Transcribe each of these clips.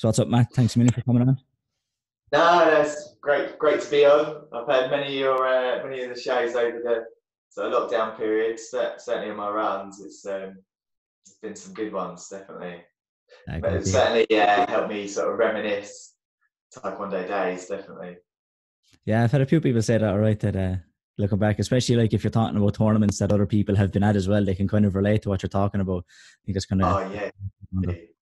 So what's up, Matt? Thanks a million for coming on. No, that's great. Great to be on. I've heard many of your uh, many of the shows over the sort of lockdown period. Certainly on my runs, it's um, it's been some good ones, definitely. but it certainly yeah helped me sort of reminisce Taekwondo days, definitely. Yeah, I've had a few people say that. All right, that uh, looking back, especially like if you're talking about tournaments that other people have been at as well, they can kind of relate to what you're talking about. I think it's kind of. Oh yeah.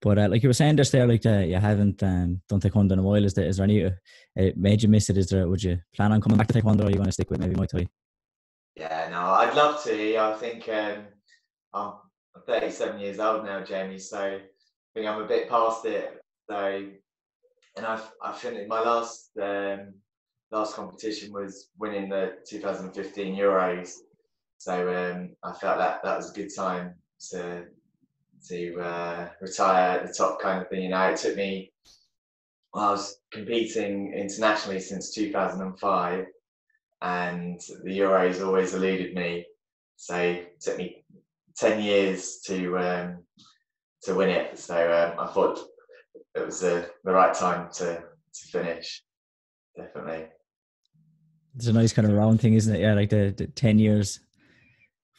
But uh, like you were saying just there, like uh, you haven't um, done taekwondo in a while. Is there, is there any uh, miss it? Is there? Would you plan on coming back to taekwondo, or are you going to stick with maybe Muay Thai? Yeah, no, I'd love to. I think um, I'm 37 years old now, Jamie. So I think I'm a bit past it. So, and I've I finished my last um, last competition was winning the 2015 Euros. So um, I felt that that was a good time to to uh, retire at the top kind of thing. You know, it took me. Well, I was competing internationally since 2005, and the Euros always eluded me. So it took me 10 years to um, to win it. So um, I thought it was the, the right time to to finish. Definitely. It's a nice kind of round thing, isn't it? Yeah, like the, the 10 years,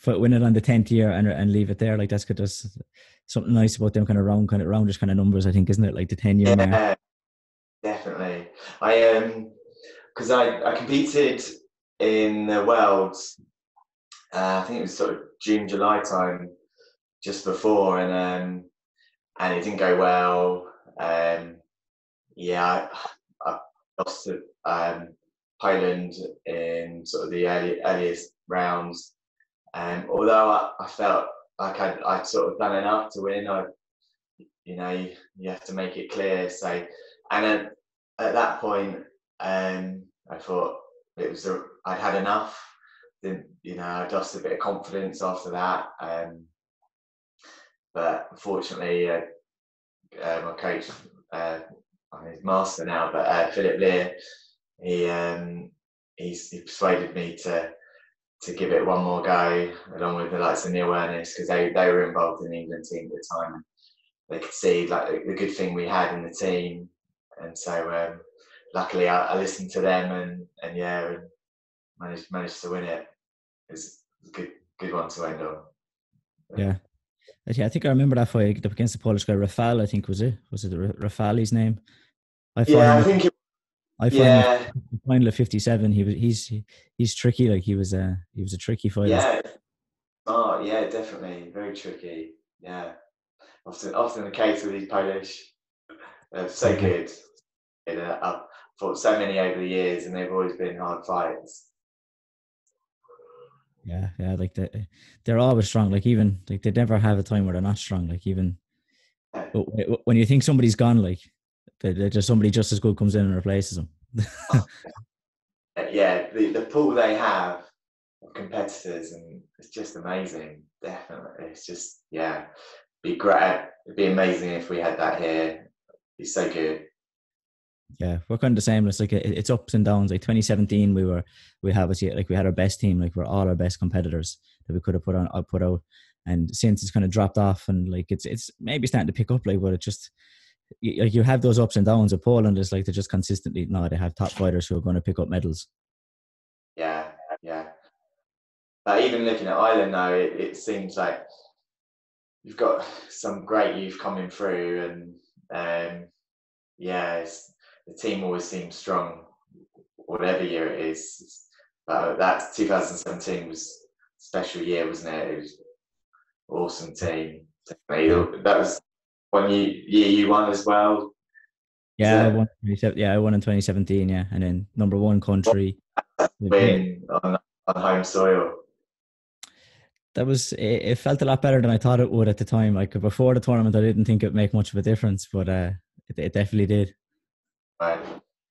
win it on the 10th year and, and leave it there. Like that's good. There's something nice about them kind of round, kind of roundish kind of numbers, I think, isn't it? Like the 10 year yeah, mark. Definitely. I, um, because I, I competed in the Worlds, uh, I think it was sort of June, July time, just before, and um, and it didn't go well. Um, yeah, I, I lost to um, Poland in sort of the early, earliest rounds. Um, although I, I felt like I'd, I'd, sort of done enough to win, I, you know, you, you have to make it clear. So, and at, at that point, um, I thought it was a, I'd had enough. Then, you know, I'd lost a bit of confidence after that. Um, but unfortunately, uh, uh, my coach, uh, I'm his master now, but uh, Philip Lear, he um, he's, he persuaded me to to give it one more go, along with the likes of Neil Ernest, because they, they were involved in the England team at the time. They could see like the, the good thing we had in the team, and so um, luckily I, I, listened to them and and yeah, and managed managed to win it. It was a good good one to end on. Yeah. Yeah, I think I remember that fight up against the Polish guy Rafal. I think was it was it Rafali's name? I yeah, I think it I find yeah. final of fifty seven. He was he's he's tricky. Like he was a he was a tricky fighter. Yeah. Oh yeah, definitely very tricky. Yeah. Often often the case with these Polish. They're so good. You know, I've fought so many over the years, and they've always been hard fights. Yeah, yeah, like they they're always strong. Like even like they never have a time where they're not strong. Like even when you think somebody's gone, like just somebody just as good comes in and replaces them. yeah, the, the pool they have of competitors and it's just amazing. Definitely, it's just yeah, be great. It'd be amazing if we had that here. It'd so good. Yeah, we're kind of the same. It's like it's ups and downs. Like 2017, we were we have a like we had our best team. Like we're all our best competitors that we could have put on uh, put out. And since it's kind of dropped off, and like it's it's maybe starting to pick up. Like, but it just you, you have those ups and downs. Of Poland is like they're just consistently no, they have top fighters who are going to pick up medals. Yeah, yeah. Uh, even looking at Ireland now, it, it, seems like you've got some great youth coming through, and um, yeah, the team always seems strong, whatever year it is. Uh, that 2017 was special year, wasn't it? It was awesome team. That was one year, won as well. Yeah, I won. Yeah, I won in 2017. Yeah, and then number one country win on, on home soil. That was it, it. Felt a lot better than I thought it would at the time. Like before the tournament, I didn't think it'd make much of a difference, but uh, it, it definitely did. Right.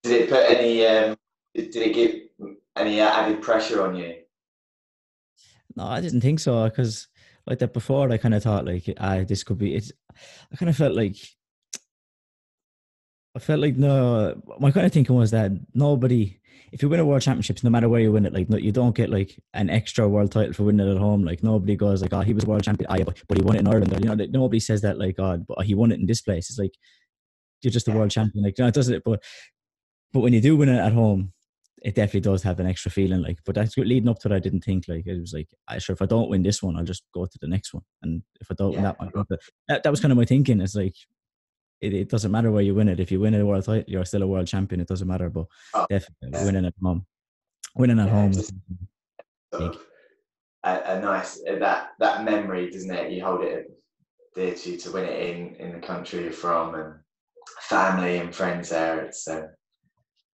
Did it put any? Um, did it give any added pressure on you? No, I didn't think so because like that before. I kind of thought like, ah, this could be. It's. I kind of felt like. I felt like no. My kind of thinking was that nobody if you win a world championships, no matter where you win it, like no, you don't get like an extra world title for winning it at home. Like nobody goes like, oh, he was world champion, oh, yeah, but, but he won it in Ireland. Or, you know, nobody says that like, oh, but oh, he won it in this place. It's like you're just a world champion. Like, know, it doesn't. But but when you do win it at home, it definitely does have an extra feeling. Like, but that's leading up to it. I didn't think like it was like, I sure if I don't win this one, I'll just go to the next one, and if I don't yeah. win that one, that, that was kind of my thinking. It's like it, it, doesn't matter where you win it. If you win a world title, you're still a world champion. It doesn't matter. But oh, definitely yeah. winning at home, winning at yeah, home. Just, a, a, nice that that memory, doesn't it? You hold it dear to you to win it in in the country you're from and family and friends there. It's uh,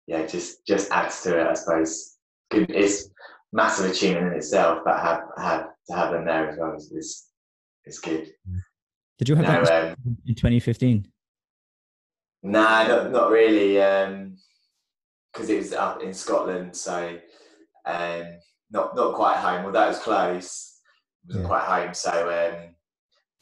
yeah, just just adds to it, I suppose. It's massive achievement in itself, but have have to have them there as well is is, is good. Did you have no, that um, in 2015? Nah, not, not really. Because um, it was up in Scotland, so um, not not quite home. Well, that was close. It wasn't yeah. quite home, so um,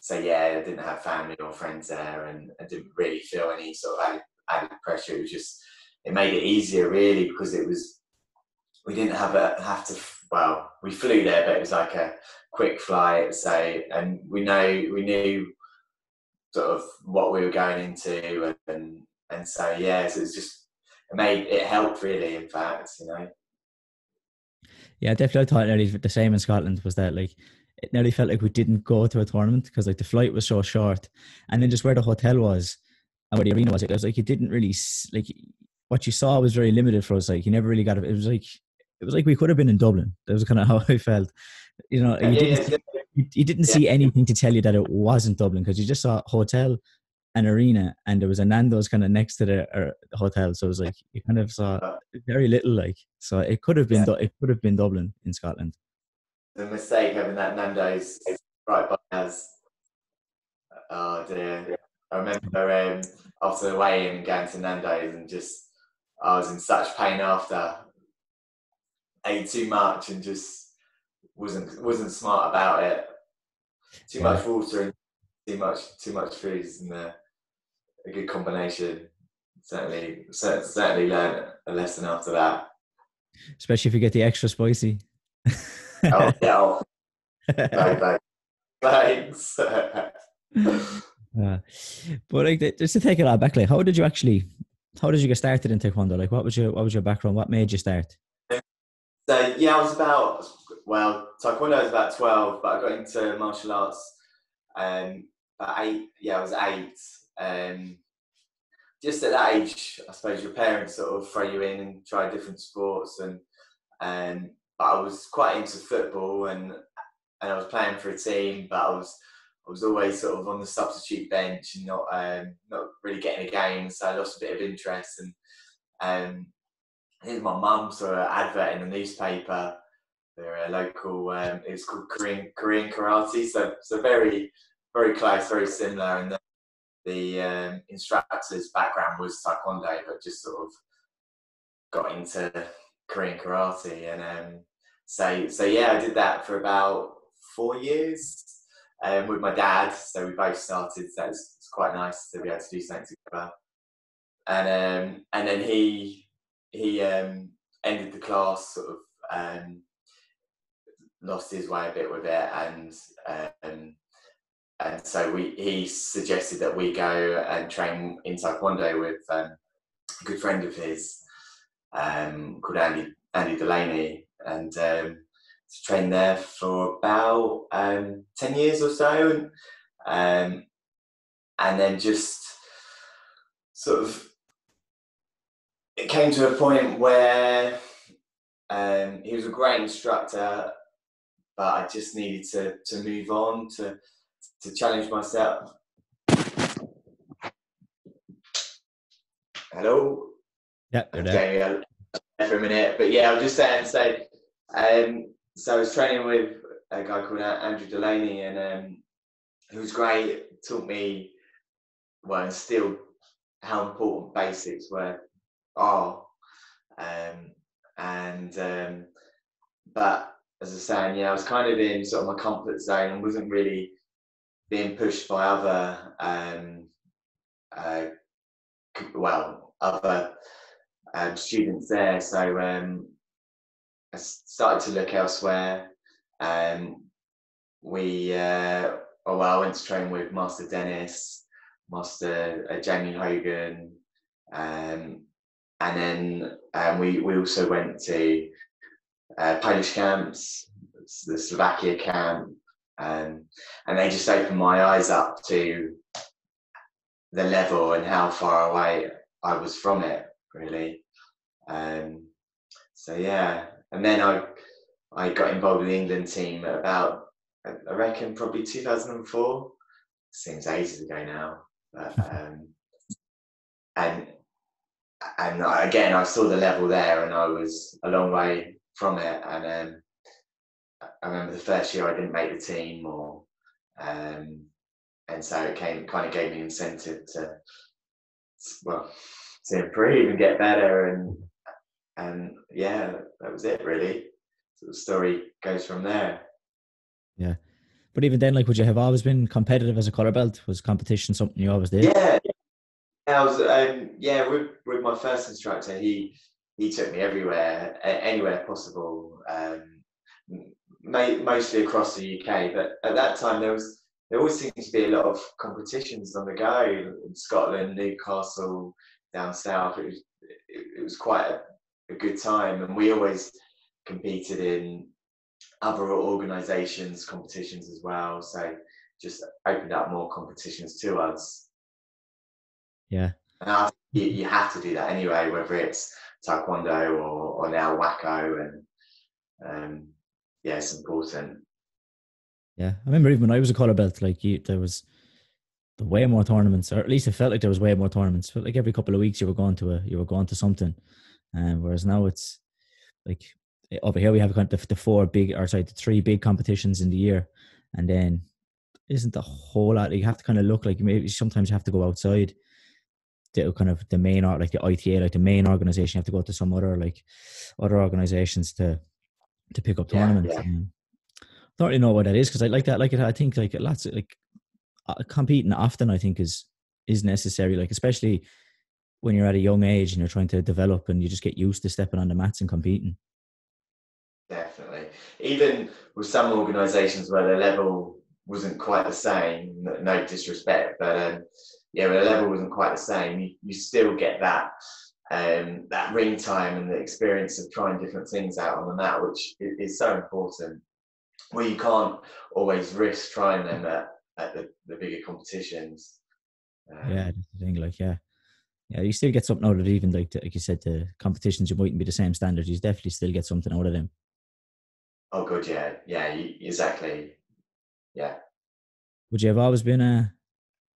so yeah, I didn't have family or friends there, and I didn't really feel any sort of added, added pressure. It was just it made it easier, really, because it was we didn't have a have to. Well, we flew there, but it was like a quick flight. So, and we know we knew sort of what we were going into and and so yeah so it's just it made it helped really in fact you know yeah definitely I thought nearly the same in Scotland was that like it nearly felt like we didn't go to a tournament because like the flight was so short and then just where the hotel was and where the arena was it was like you didn't really like what you saw was very limited for us like you never really got it it was like it was like we could have been in Dublin that was kind of how I felt you know you didn't yeah, you, you didn't see anything to tell you that it wasn't Dublin because you just saw hotel and arena and there was a Nando's kind of next to the uh, hotel. So it was like you kind of saw uh. very little like so it could have been it could have been Dublin in Scotland. The mistake having that Nando's right by us. Oh dear. I remember um, after the weigh in going to Nando's and just I was in such pain after ate too much and just wasn't wasn't smart about it. Too yeah. much water and too much too much food isn't a, a good combination. Certainly, certainly learned a lesson after that. Especially if you get the extra spicy. oh, yeah. thanks. thanks. uh, but like, just to take it all back, like, how did you actually, how did you get started in taekwondo? Like, what was your, what was your background? What made you start? So yeah, I was about well, taekwondo was about twelve, but I got into martial arts um, about eight. Yeah, I was eight. Um, just at that age, I suppose your parents sort of throw you in and try different sports, and um, but I was quite into football, and and I was playing for a team, but I was I was always sort of on the substitute bench and not um, not really getting a game, so I lost a bit of interest. And um, my mum saw an advert in the newspaper. They're a local. Um, it's called Korean Korean karate. So so very very close, very similar. And the, the um, instructor's background was taekwondo, but just sort of got into Korean karate. And um, so so yeah, I did that for about four years um, with my dad. So we both started. So it's, quite nice to be able to do something together. And um, and then he he um, ended the class sort of um, lost his way a bit with it and um, and so we he suggested that we go and train in taekwondo with um, a good friend of his called Andy Andy Delaney and to train there for about um, 10 years or so and um, and then just sort of it came to a point where um, he was a great instructor, but I just needed to to move on to to challenge myself. Hello. Yeah, okay, uh, for a minute, but yeah, I was just saying. So, um, so I was training with a guy called Andrew Delaney, and um, he was great. Taught me well, still how important basics were are. Um, and um, but as I was saying, yeah, I was kind of in sort of my comfort zone and wasn't really being pushed by other um, uh, well other um, students there. So um, I started to look elsewhere. Um, we, uh, oh, well, I went to train with Master Dennis, Master uh, Jamie Hogan, um, and then um, we, we also went to uh, Polish camps, the Slovakia camp, um, and they just opened my eyes up to the level and how far away I was from it, really. Um, so yeah, and then I I got involved with the England team about I reckon probably 2004. Seems ages ago now, but um, and and again I saw the level there, and I was a long way from it. And um, I remember the first year I didn't make the team, or um, and so it came kind of gave me incentive to well to improve and get better and and yeah that was it really. So the story goes from there. Yeah. But even then like would you have always been competitive as a color belt? Was competition something you always did? Yeah. I was um, yeah with, with my first instructor he he took me everywhere anywhere possible um, mostly across the UK but at that time there was there always seemed to be a lot of competitions on the go in Scotland, Newcastle, down south. It was it, it was quite a, a, good time, and we always competed in other organisations, competitions as well. So just opened up more competitions to us. Yeah, and I, you, you have to do that anyway, whether it's taekwondo or, or now WAKO, and um, yeah, it's important. Yeah, I remember even when I was a color belt, like you, there was the way more tournaments, or at least it felt like there was way more tournaments. It felt like every couple of weeks you were going to a, you were going to something, um, whereas now it's like eh, over here we have kind of the, the four big, or sorry, the three big competitions in the year, and then isn't a whole lot. You have to kind of look like maybe sometimes you have to go outside the kind of the main art like the ITA, like the main organization. You have to go to some other like other organizations to to pick up tournaments. Yeah, yeah don't really know what that is because I like that. Like I think like lots of like uh, competing often. I think is is necessary. Like especially when you're at a young age and you're trying to develop and you just get used to stepping on the mats and competing. Definitely, even with some organisations where the level wasn't quite the same. No disrespect, but um, yeah, when the level wasn't quite the same, you, you still get that um, that ring time and the experience of trying different things out on the mat, which is so important where you can't always risk trying them at, at the, the bigger competitions. Um, yeah, the thing. Like, yeah, yeah, you still get something out of it. Even like, like you said, the competitions you mightn't be the same standard. You definitely still get something out of them. Oh, good. Yeah, yeah, exactly. Yeah. Would you have always been a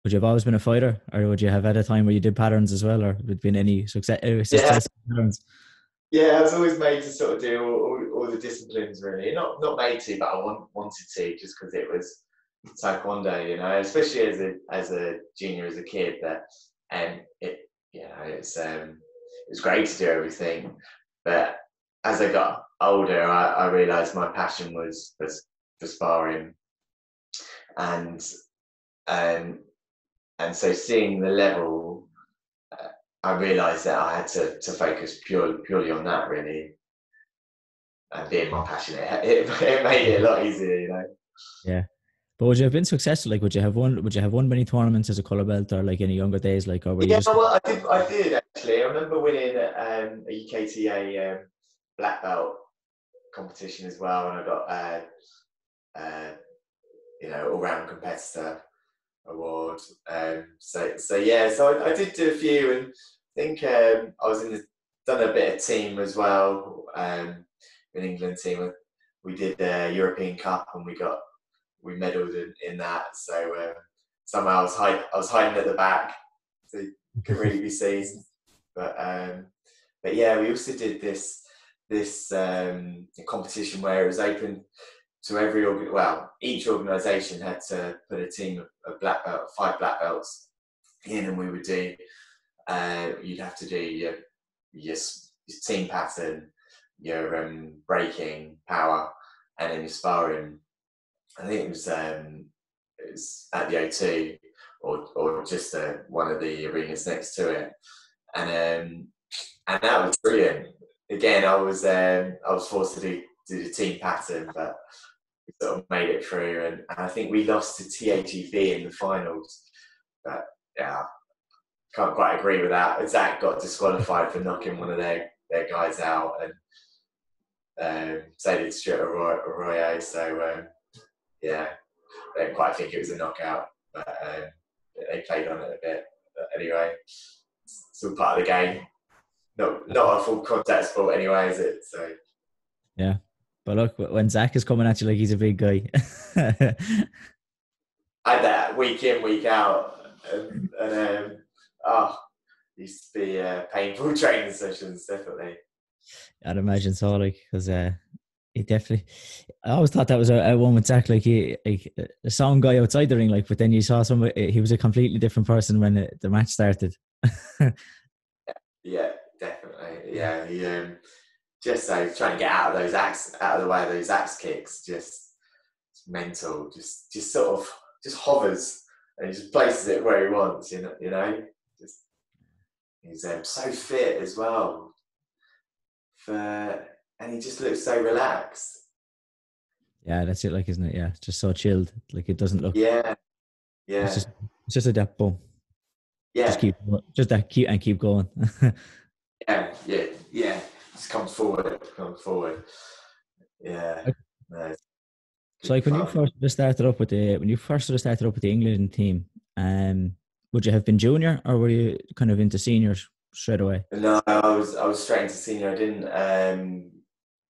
would you have always been a fighter, or would you have had a time where you did patterns as well, or would been any success, uh, success yeah. patterns? Yeah, I was always made to sort of do all, all, all, the disciplines really. Not not made to, but I want, wanted to just because it was taekwondo, you know, especially as a as a junior, as a kid. That and it, you know, it's um, it was great to do everything, but as I got older, I, I realised my passion was was for sparring, and um, and so seeing the level I realised that I had to, to focus purely purely on that really, and being more passionate, it, it made it a lot easier, you know. Yeah, but would you have been successful? Like, would you have won? Would you have won many tournaments as a color belt, or like any younger days? Like, or were yeah, just... well, I did. I did actually. I remember winning um, a UKTA um, black belt competition as well, and I got uh, uh, you know all round competitor award. Um, so so yeah, so I, I, did do a few, and I think um, I was in the, done a bit of team as well. Um, an England team, we did the European Cup, and we got we medalled in, in that. So um, somehow I was hide, I was hiding at the back, so couldn't really be seen. But um, but yeah, we also did this this um, competition where it was open to every organ, well, each organisation had to put a team of, black belt, five black belts in, and we would do. Uh, you'd have to do your, your, team pattern, your um, breaking power, and then your sparring. I think it was um, it was at the O2 or or just uh, one of the arenas next to it, and um, and that was brilliant. Again, I was um, I was forced to do do the team pattern, but we sort of made it through. And, and I think we lost to TAGB in the finals. But yeah, can't quite agree with that. Zach got disqualified for knocking one of their, their guys out, and um, so did Stuart Arroyo. So um, yeah, I don't quite think it was a knockout, but um, they played on it a bit. But anyway, it's all part of the game. Not not a full contact sport anyway, is it? So yeah. But look, when Zach is coming at you like he's a big guy. I that week in, week out, and, and um, oh, used to be uh, painful training sessions, definitely. I'd imagine so, like, because uh, definitely. I always thought that was a, a one with Zach, like he, like a sound guy outside the ring, like, but then you saw somebody. He was a completely different person when the, the match started. yeah, definitely. Yeah, he um, just so trying to get out of those axe, out of the way of those axe kicks, just mental. Just, just sort of, just hovers and he just places it where he wants. You know, you know. Just he's um, so fit as well. For and he just looks so relaxed. Yeah, that's it. Like, isn't it? Yeah, just so chilled. Like it doesn't look. Yeah, yeah. It's just, it's just a depth. Yeah. Just keep, just that keep and keep going. yeah, yeah, yeah. Just comes forward, comes forward. Yeah. No, so, like when you first started up with the when you first started up with the England team, um, would you have been junior or were you kind of into seniors straight away? No, I was I was straight into senior. I didn't um,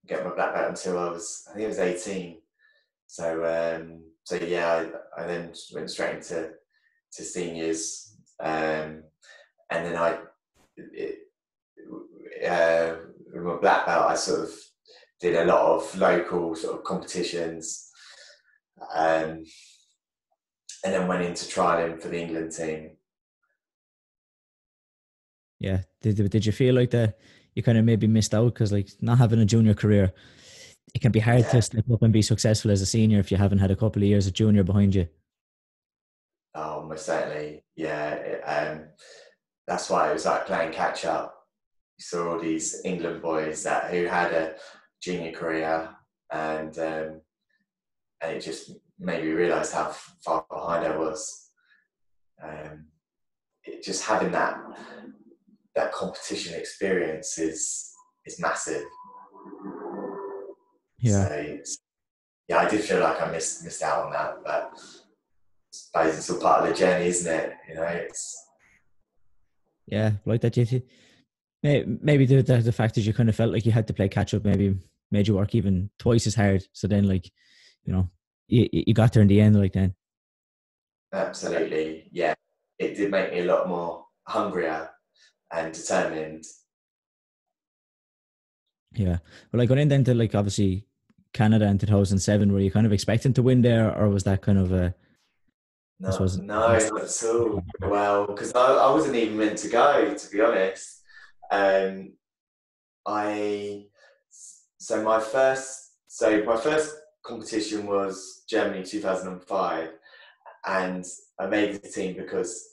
get my black belt until I was I think it was eighteen. So um, so yeah, I, I then went straight into to seniors, um, and then I it, uh, with my black belt, I sort of did a lot of local sort of competitions, um, and then went into trialing for the England team. Yeah, did did you feel like that you kind of maybe missed out because like not having a junior career, it can be hard yeah. to step up and be successful as a senior if you haven't had a couple of years of junior behind you. Oh, most certainly, yeah. It, um, that's why it was like playing catch up you saw all these England boys that who had a junior career, and um, and it just made me realise how far behind I was. Um, it, just having that that competition experience is is massive. Yeah. So, yeah, I did feel like I missed missed out on that, but I suppose it's all part of the journey, isn't it? You know, it's yeah, like that. You maybe the, the, the fact is you kind of felt like you had to play catch up maybe made you work even twice as hard. So then, like, you know, you, you got there in the end, like then. Absolutely, yeah. It did make me a lot more hungrier and determined. Yeah, well, like going into like obviously Canada in two thousand seven, were you kind of expecting to win there, or was that kind of a no, no, not at all. Well, because I, I wasn't even meant to go, to be honest. Um, I so my first so my first competition was Germany 2005, and I made the team because,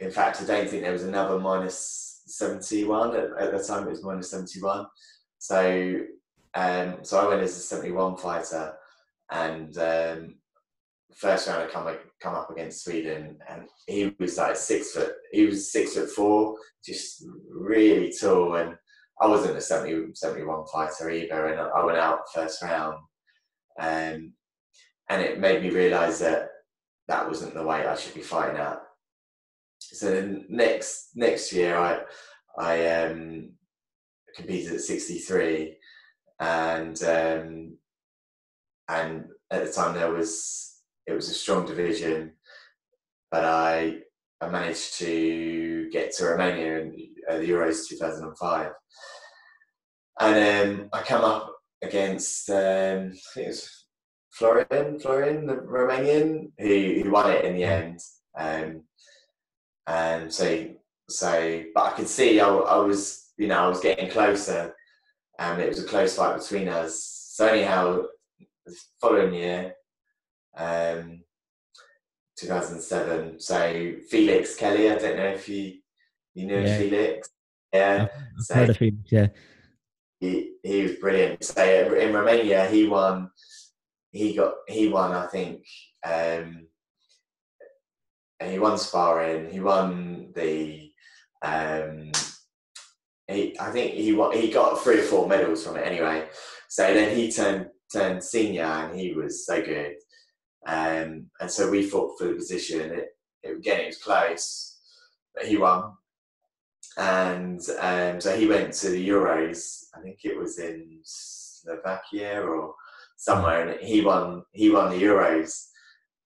in fact, I don't think there was another minus 71 at, at the time. It was minus 71, so um, so I went as a 71 fighter, and um, first round I come come up against Sweden, and he was like six foot. He was six foot four, just really tall, and I wasn't a 70, 71 fighter either. And I went out first round, um, and it made me realise that that wasn't the way I should be fighting at. So next next year, I I um, competed at sixty three, and um, and at the time there was it was a strong division, but I I managed to get to Romania in uh, the Euros 2005, and um, I come up against um, I think it was Florian, Florian, the Romanian, who, who won it in the end. Um, and so, so, but I could see I, I was, you know, I was getting closer, and it was a close fight between us. So anyhow, the following year, um, 2007. So Felix Kelly, I don't know if you you know yeah. Felix. Yeah, I've so heard of Felix, yeah. he, he was brilliant. So in Romania, he won. He got he won. I think um, he won sparring. He won the. Um, he, I think he won, he got three or four medals from it anyway. So then he turned turned senior, and he was so good. Um, and so we fought for the position. It, it, again, it was close, but he won. And um, so he went to the Euros. I think it was in Slovakia or somewhere, and he won. He won the Euros.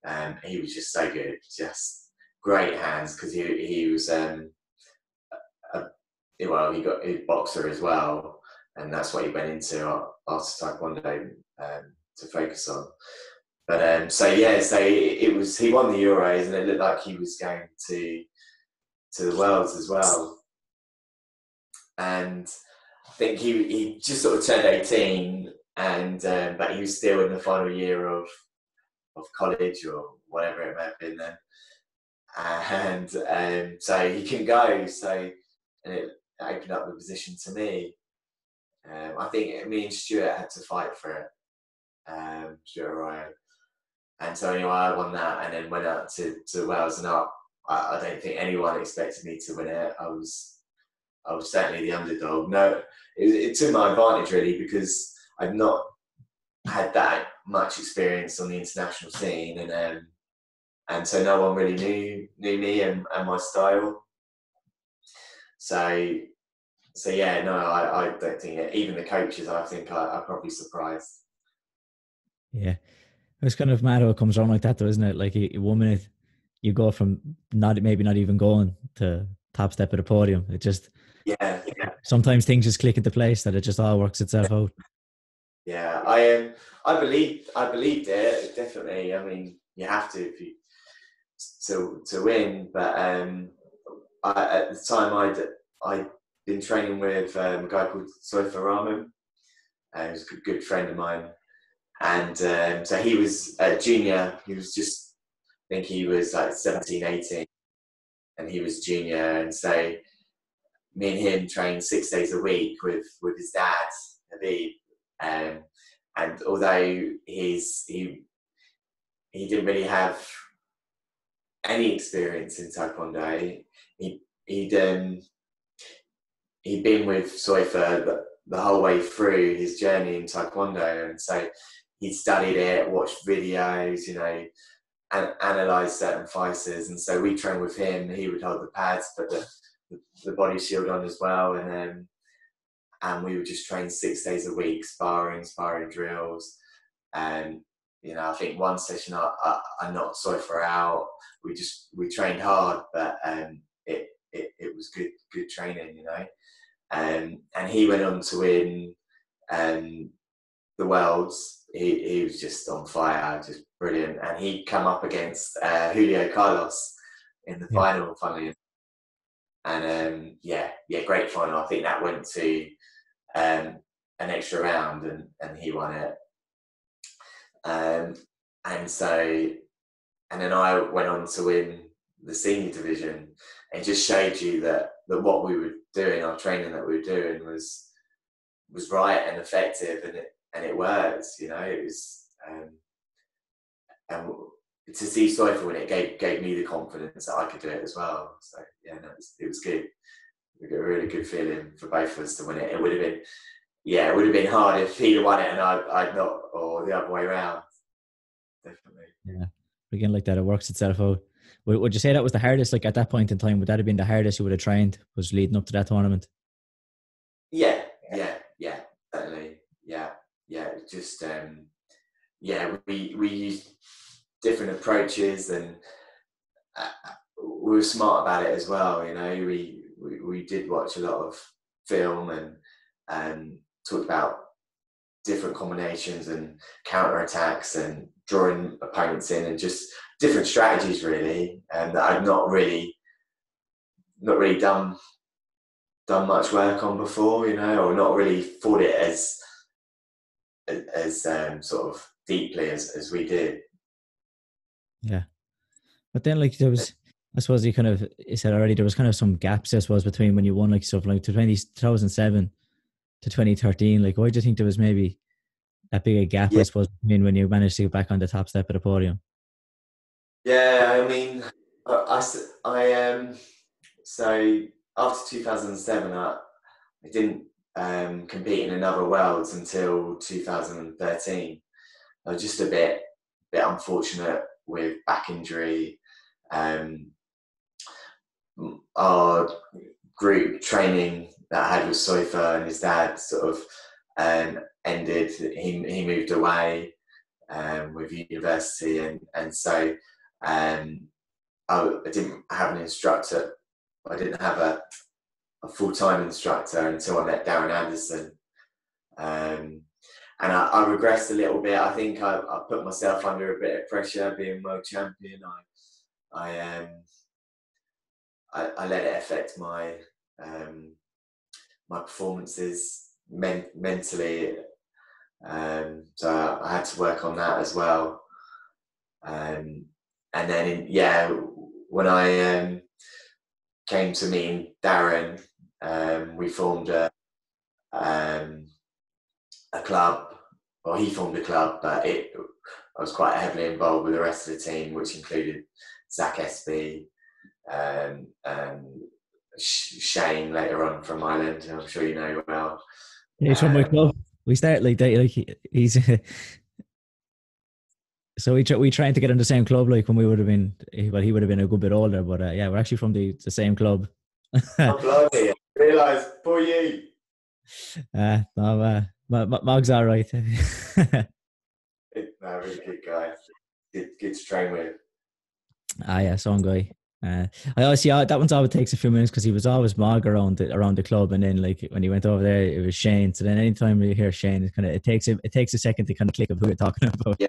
Um, he was just so good, just great hands because he he was um, a, well he got a boxer as well, and that's what he went into after Taekwondo um, to focus on. But um, so yeah, so it, was he won the Euros, and it looked like he was going to to the Worlds as well. And I think he he just sort of turned eighteen, and um, but he was still in the final year of of college or whatever it may have been then. And um, so he can go. So and it opened up the position to me. Um, I think me and Stuart had to fight for it. Um, Stuart Arroyo and so anyway, I won that, and then went out to, to Wales, and I, I don't think anyone expected me to win it. I was, I was certainly the underdog. No, it, it took my advantage really because I've not had that much experience on the international scene, and um, and so no one really knew knew me and, and my style. So, so yeah, no, I, I don't think it, even the coaches. I think I, are probably surprised. Yeah, it's kind of mad how it comes around like that, though, isn't it? Like one minute you go from not maybe not even going to top step of the podium. It just yeah, yeah. Sometimes things just click into place that it just all works itself out. Yeah, I um, I believe I believed it definitely. I mean, you have to if you to to win. But um, I, at the time, I'd I'd been training with um, a guy called Soifa Rahman, he was a good, good friend of mine and um, so he was a junior. He was just, I think he was like 17, 18, and he was junior. And so me and him trained six days a week with with his dad, Habib. Um, and although he's he he didn't really have any experience in taekwondo, he he'd um, he'd been with Soifa the, the whole way through his journey in taekwondo, and so he'd studied it, watched videos, you know, and analysed certain fighters. And so we trained with him. He would hold the pads, put the, the, body shield on as well, and then and we would just train six days a week, sparring, sparring drills, and you know, I think one session I, I, I knocked Soifa out. We just we trained hard, but um, it, it it was good good training, you know. Um, and he went on to win um, the worlds he, he was just on fire, just brilliant. And he'd come up against uh, Julio Carlos in the yeah. final, finally. And um, yeah, yeah, great final. I think that went to um, an extra round and, and he won it. Um, and so, and then I went on to win the senior division and just showed you that, that what we were doing, our training that we were doing was was right and effective and it and it worked. You know, it was um, and to see Soifa when it gave gave me the confidence that I could do it as well. So yeah, no, it, was, it was good. We got a really good feeling for both of us to win it. It would have been, yeah, it would have been hard if he'd won it and I, I'd not, or the other way around. Definitely. Yeah, again, like that, it works itself out. Would, would you say that was the hardest? Like at that point in time, would that have been the hardest you would have trained? Was leading up to that tournament? Yeah, yeah, yeah, certainly, yeah yeah, just um, yeah, we we used different approaches and uh, we were smart about it as well. You know, we we, we did watch a lot of film and and talked about different combinations and counter attacks and drawing opponents in and just different strategies really and that I've not really not really done done much work on before, you know, or not really thought it as as um, sort of deeply as, as we did. Yeah, but then like there was I suppose you kind of you said already there was kind of some gaps I suppose between when you won like stuff like to 20, 2007 to 2013 like why do you think there was maybe that big a gap yeah. I suppose between when you managed to get back on the top step of the podium? Yeah I mean I, I, I um so after 2007 I, I didn't um, compete in another worlds until 2013 I was just a bit bit unfortunate with back injury. Um, our group training that I had with Soifa and his dad sort of um, ended. He, he moved away um, with university, and, and so um, I, I, didn't have an instructor. I didn't have a, a full time instructor until I met Darren Anderson. Um, and I, I, regressed a little bit. I think I, I, put myself under a bit of pressure being world champion. I, I um, I, I let it affect my um, my performances men- mentally. Um, so I had to work on that as well. Um, and then, in, yeah, when I um, came to meet Darren, um, we formed a um, a club. Well, he formed a club, but it I was quite heavily involved with the rest of the team, which included Zach Espy, um, and Shane later on from Ireland, I'm sure you know well. Yeah, he's from my um, club. We start like that. Like he's. so we try, we trying to get in the same club like when we would have been well he would have been a good bit older but uh, yeah we're actually from the, the same club oh, realise for you uh, no, uh, Mog's all right no, really good guy good, good to train with ah yeah song guy uh, I always see that one's always takes a few minutes because he was always Mog around the, around the club, and then like when he went over there, it was Shane. So then anytime you hear Shane, it kind of it takes a, it takes a second to kind of click of who you're talking about. Yeah,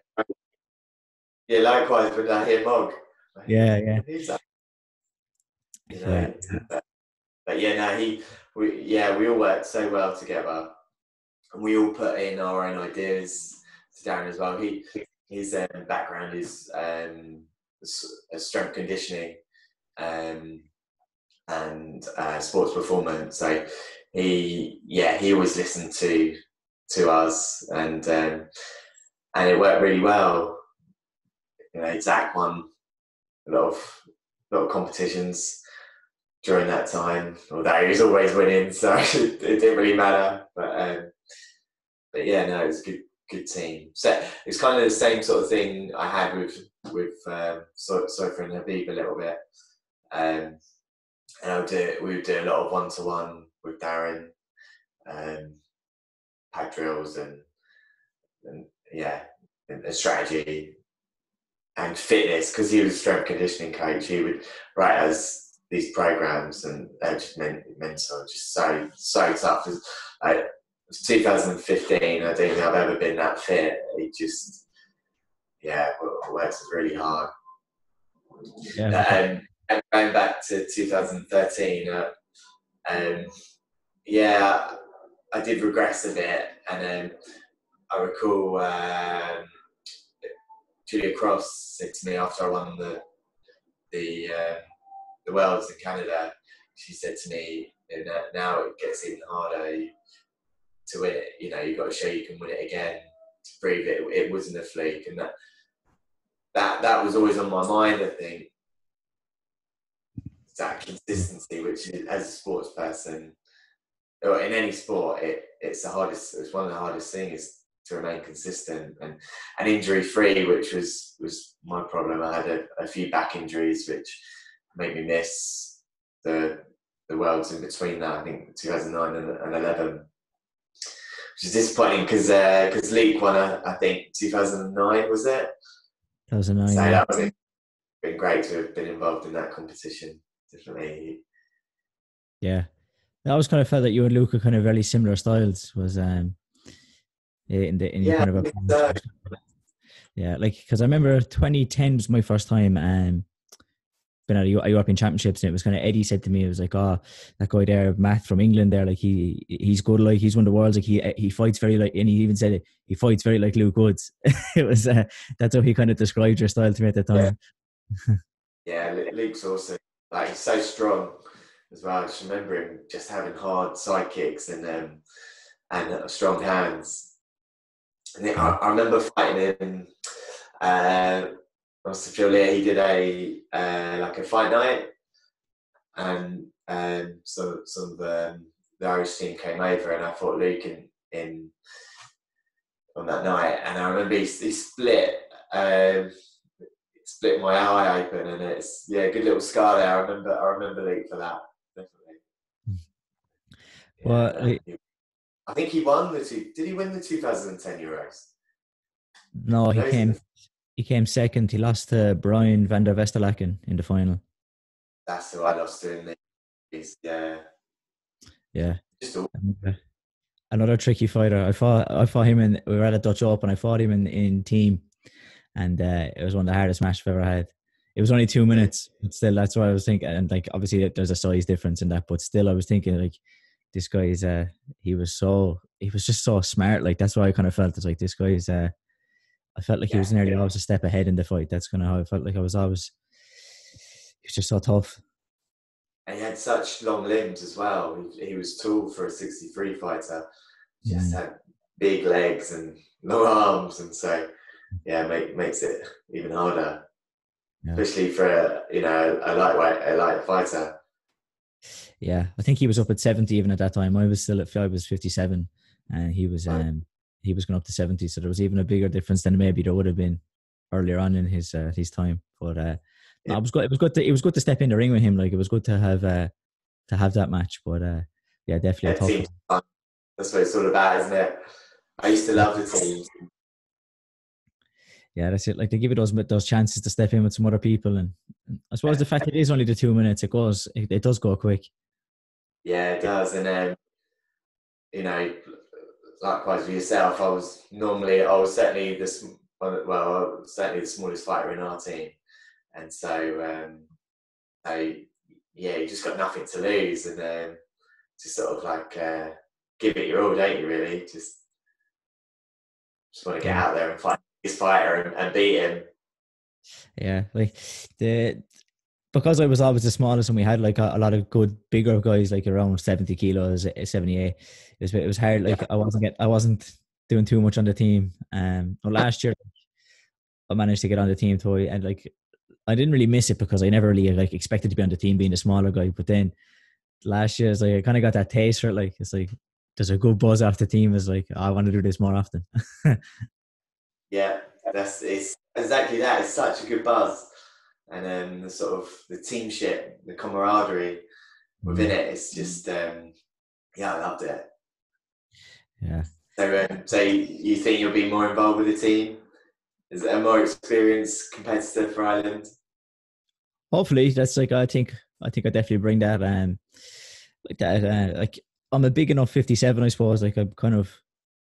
yeah. Likewise, when I hear Mog. Yeah, yeah. You know, yeah. But yeah, no, he, we, yeah, we all worked so well together, and we all put in our own ideas to Darren as well. He, his um, background is um, strength conditioning, um, and uh, sports performance. So he, yeah, he always listened to to us, and um, and it worked really well. You know, Zach won a lot of a lot of competitions during that time. Although he was always winning, so it, didn't really matter. But um, but yeah, no, it was a good good team. So it's kind of the same sort of thing I had with with um, Soifa and Habib a little bit. Um, and I would do, we would do a lot of one to one with Darren, um, pad drills and, and yeah, and, and strategy and fitness because he was a strength conditioning coach. He would write us these programs and they're just mental, just so so tough. Like, 2015. I don't think I've ever been that fit. He just, yeah, works really hard. Yeah. Um, and going back to 2013, uh, um, yeah, I did regress a bit, and then I recall um, Julia Cross said to me after I won the the uh, the worlds in Canada. She said to me, you know, "Now it gets even harder to win it. You know, you've got to show you can win it again to prove it. It wasn't a fluke, and that that that was always on my mind. I think that consistency, which is, as a sports person, or in any sport, it, it's the hardest. It's one of the hardest things to remain consistent and and injury free, which was was my problem. I had a, a, few back injuries, which made me miss the the worlds in between that. I think 2009 and, and 11, which is disappointing because because uh, Luke won, a, I think 2009 was it? 2009. So that was been great to have been involved in that competition definitely. Yeah, I always kind of felt that you and Luke are kind of very similar styles. Was um, in the in yeah, kind of a, yeah, like because I remember 2010 was my first time um been at a European Championships, and it was kind of Eddie said to me, it was like, "Oh, that guy there, Matt from England, there, like he he's good, like he's one of the world's, like he he fights very like, and he even said it, he fights very like Luke Woods. it was uh, that's how he kind of described your style to me at the time. Yeah. Yeah, Luke's also like he's so strong as well. I just remember him just having hard side kicks and um, and uh, strong hands. And I, I, remember fighting him. Uh, Australia, he did a uh, like a fight night, and um, so some of the, the Irish team came over, and I fought Luke in, in on that night, and I remember he, he split um, split my eye open, and it's yeah, good little scar there. I remember I remember Luke for that definitely. Well, yeah, I think he won the two. Did he win the 2010 Euros? No, he came. He came second. He lost to Brian van der Vesterlaken in the final. That's who I lost to in the. Yeah. Yeah. Another tricky fighter. I fought. I fought him in. We were at a Dutch Open. I fought him in in team, and uh, it was one of the hardest matches I've ever had. It was only two minutes, but still, that's what I was thinking. And like, obviously, there's a size difference in that, but still, I was thinking like, this guy is uh he was so he was just so smart. Like that's why I kind of felt it's like this guy is uh I felt like yeah, he was nearly yeah. always a step ahead in the fight. That's kind of how I felt like I was always he was just so tough. And he had such long limbs as well. He, he was tall for a 63 fighter. Just yeah. had big legs and long arms, and so yeah, make, makes it even harder, yeah. especially for a, you know a lightweight, a light fighter. Yeah, I think he was up at 70 even at that time. I was still at I was 57 and he was um he was going up to 70 so there was even a bigger difference than maybe there would have been earlier on in his uh, his time. But uh yeah. no, it was good it was good to, it was good to step in the ring with him like it was good to have uh to have that match but uh yeah definitely yeah, that's what it's all about isn't it? I used to love the team yeah, that's it. Like they give you those those chances to step in with some other people, and, I suppose the fact it is only the two minutes, it goes, it, it does go quick. Yeah, it does. And um, you know, likewise for yourself, I was normally I was certainly the well, certainly the smallest fighter in our team, and so um, so yeah, you just got nothing to lose, and um, just sort of like uh, give it your all, don't you? Really, just just want to get out there and fight this fighter and, and beat him. Yeah, like the because I was always the smallest and we had like a, a, lot of good bigger guys like around 70 kilos eh, 78 it was, it was hard like I wasn't get I wasn't doing too much on the team um well, last year I managed to get on the team toy and like I didn't really miss it because I never really like expected to be on the team being a smaller guy but then last year it's like I kind of got that taste for it like it's like there's a good buzz off the team is like oh, I want to do this more often yeah that's it's exactly that it's such a good buzz and then the sort of the teamship, the camaraderie within it. It's just um, yeah, I loved it. Yeah. So, um, so you think you'll be more involved with the team? Is it a more experienced competitor for Ireland? Hopefully, that's like I think. I think I definitely bring that. Um, like that. Uh, like I'm a big enough 57, I suppose. Like I'm kind of,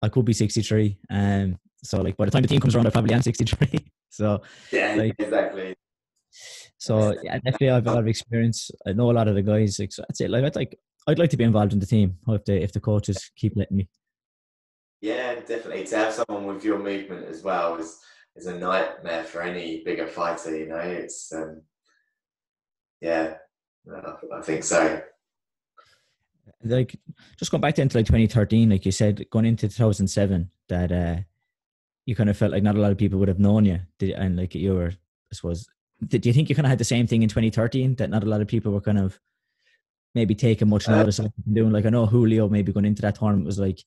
I could be 63. Um, so like by the time the team comes around, I probably am 63. so yeah, like, exactly. So yeah, definitely I've a lot of experience. I know a lot of the guys. Like, so that's it. Like I'd like I'd like to be involved in the team if the if the coaches keep letting me. Yeah, definitely. To have someone with your movement as well is is a nightmare for any bigger fighter. You know, it's um, yeah, I think so. Like just going back to into like 2013, like you said, going into 2007, that uh, you kind of felt like not a lot of people would have known you, and like you were, I suppose, do you think you kind of had the same thing in 2013 that not a lot of people were kind of maybe taking much uh, notice of doing? Like I know Julio maybe going into that tournament was like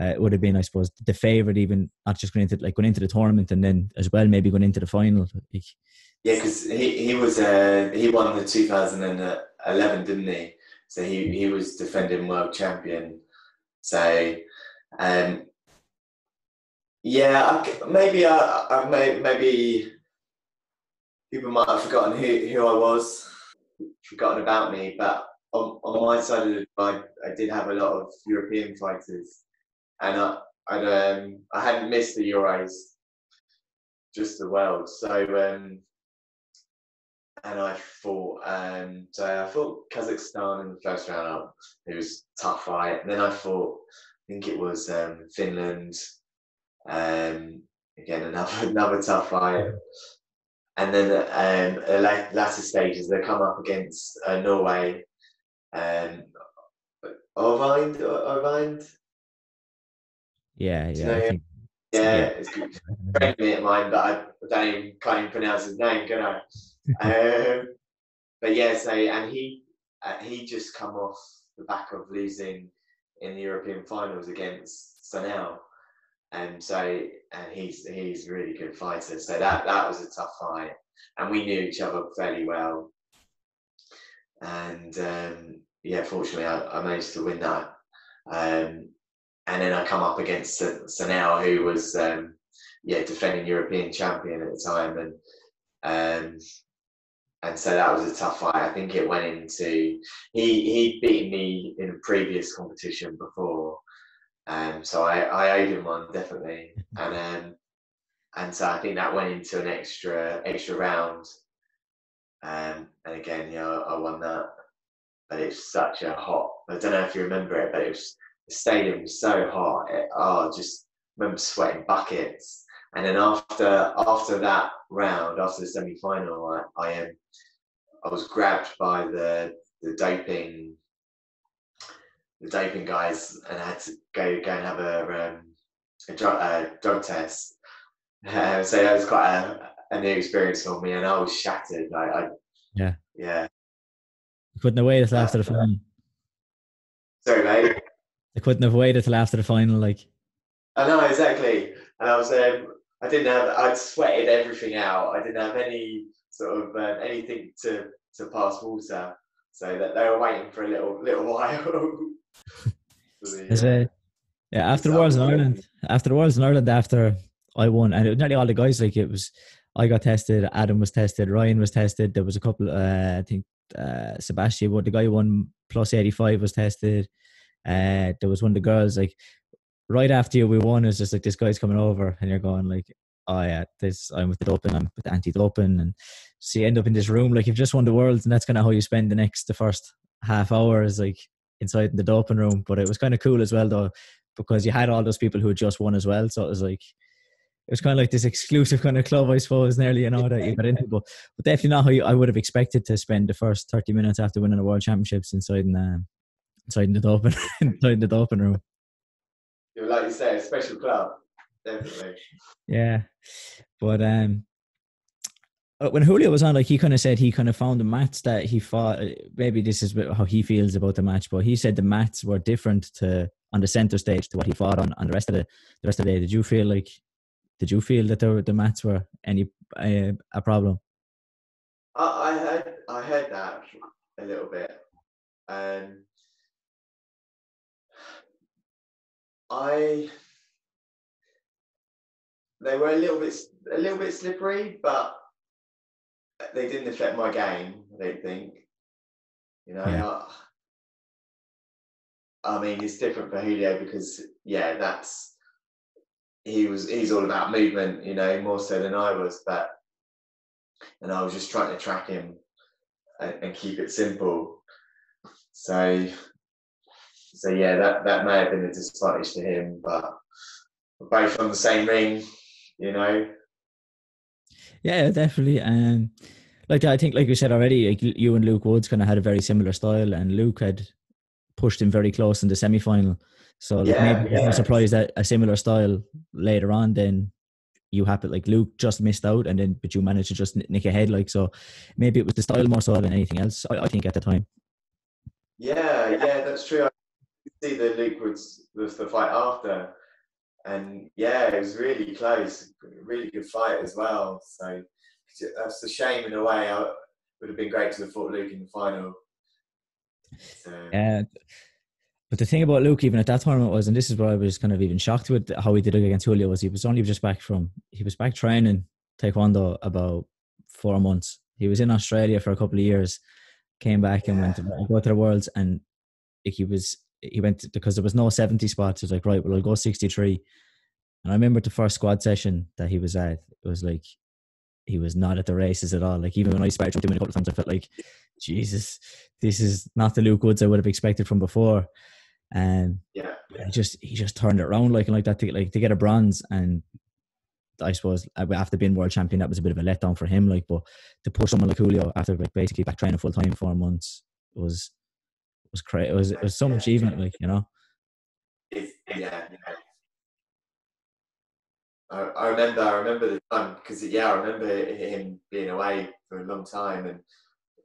uh, it would have been I suppose the favorite even not just going into like going into the tournament and then as well maybe going into the final. Like, yeah, because he he was uh, he won the 2011, didn't he? So he he was defending world champion. So um, yeah, maybe I, I may, maybe people might have forgotten who, who I was, forgotten about me. But on, on my side of the divide, I did have a lot of European fighters, and I I'd, um, I hadn't missed the Euros, just the world. So um, and I fought and uh, I fought Kazakhstan in the first round. It was tough fight. And then I fought, I think it was um, Finland. Um, again, another another tough fight and then um, at latter stages they come up against uh, Norway. Um, Irvind, Irvind. Yeah, yeah. know him? Yeah, yeah, it's a friend of mine, but I don't even can't even pronounce his name, can I? um, but yeah, so and he uh, he just come off the back of losing in the European finals against Sanel. And so, and he's he's a really good fighter. So that that was a tough fight, and we knew each other fairly well. And um, yeah, fortunately, I, I, managed to win that. Um, and then I come up against Sanel, who was um, yeah defending European champion at the time, and um, and so that was a tough fight. I think it went into he he'd beaten me in a previous competition before, um, so I, I owed him one definitely, and um, and so I think that went into an extra extra round, um, and again, yeah, I, I won that. But it's such a hot. I don't know if you remember it, but it was the stadium was so hot. It, oh, just remember sweating buckets. And then after after that round, after the semi final, I, I um, I was grabbed by the the doping the doping guys and I had to go go and have a um, a, drug, a drug test. Uh, so that was quite a, a, new experience for me, and I was shattered. I, I yeah yeah. Couldn't have waited after the final. I couldn't have waited till after the final, like. I know exactly, and I was um, I didn't have I'd sweated everything out. I didn't have any sort of um, anything to to pass water, so that they were waiting for a little little while. the, uh, yeah, after the Worlds in Ireland, after the Worlds in Ireland, after I won, and it was nearly all the guys. Like it was, I got tested, Adam was tested, Ryan was tested. There was a couple. Uh, I think uh, Sebastian, but the guy who won plus eighty five was tested. Uh, there was one of the girls like right after you we won. It was just like this guy's coming over, and you're going like, oh yeah, this I'm with the doping, I'm with the anti-doping, and so you end up in this room like you've just won the world, and that's kind of how you spend the next the first half hour is like inside the doping room. But it was kind of cool as well though, because you had all those people who had just won as well, so it was like it was kind of like this exclusive kind of club, I suppose, nearly you know that you got into, but, but definitely not how you, I would have expected to spend the first thirty minutes after winning the world championships inside in uh, inside in the doping inside in the doping room. Like you say, a special club, definitely. Yeah, but um, uh, when Julio was on, like he kind of said, he kind of found the mats that he fought. Uh, maybe this is how he feels about the match, but he said the mats were different to on the center stage to what he fought on on the rest of the the rest of the day. Did you feel like? Did you feel that the the mats were any uh, a problem? I, I heard I heard that a little bit. Um, I they were a little bit a little bit slippery, but they didn't affect my game. I don't think. You know, yeah. I, I mean, it's different for Julio because yeah, that's he was he's all about movement. You know, more so than I was, but and I was just trying to track him and, and keep it simple. So, so yeah, that that may have been a disadvantage to him, but we're both on the same ring, you know. Yeah, definitely. Um, like I think, like you said already, like you and Luke Woods kind of had a very similar style, and Luke had pushed him very close in the semi final. So like, yeah, maybe yeah. I'm surprised that a similar style later on, then you happen like Luke just missed out, and then but you managed to just nick ahead. Like so, maybe it was the style more so than anything else. I, I think at the time. Yeah, yeah, that's true. See the Luke Woods was the fight after, and yeah, it was really close, really good fight as well. So that's a shame in a way. I would have been great to have fought Luke in the final. So. Yeah. But the thing about Luke, even at that tournament, was, and this is what I was kind of even shocked with how he did it against Julio, was he was only just back from, he was back training Taekwondo about four months. He was in Australia for a couple of years, came back and yeah. went to go to the Worlds, and he was he went to, because there was no seventy spots. He was like, right, well, I'll go sixty three. And I remember the first squad session that he was at. It was like he was not at the races at all. Like even when I sparred with him a couple of times, I felt like, Jesus, this is not the Luke Woods I would have expected from before. And yeah, he just he just turned it around like and like that to like to get a bronze and I suppose uh, after being world champion, that was a bit of a letdown for him. Like, but to push someone like Julio after like basically back training full time for months was was crazy. It was it was some achievement, like you know. yeah, yeah. I, I remember, I remember the time because yeah, I remember him being away for a long time, and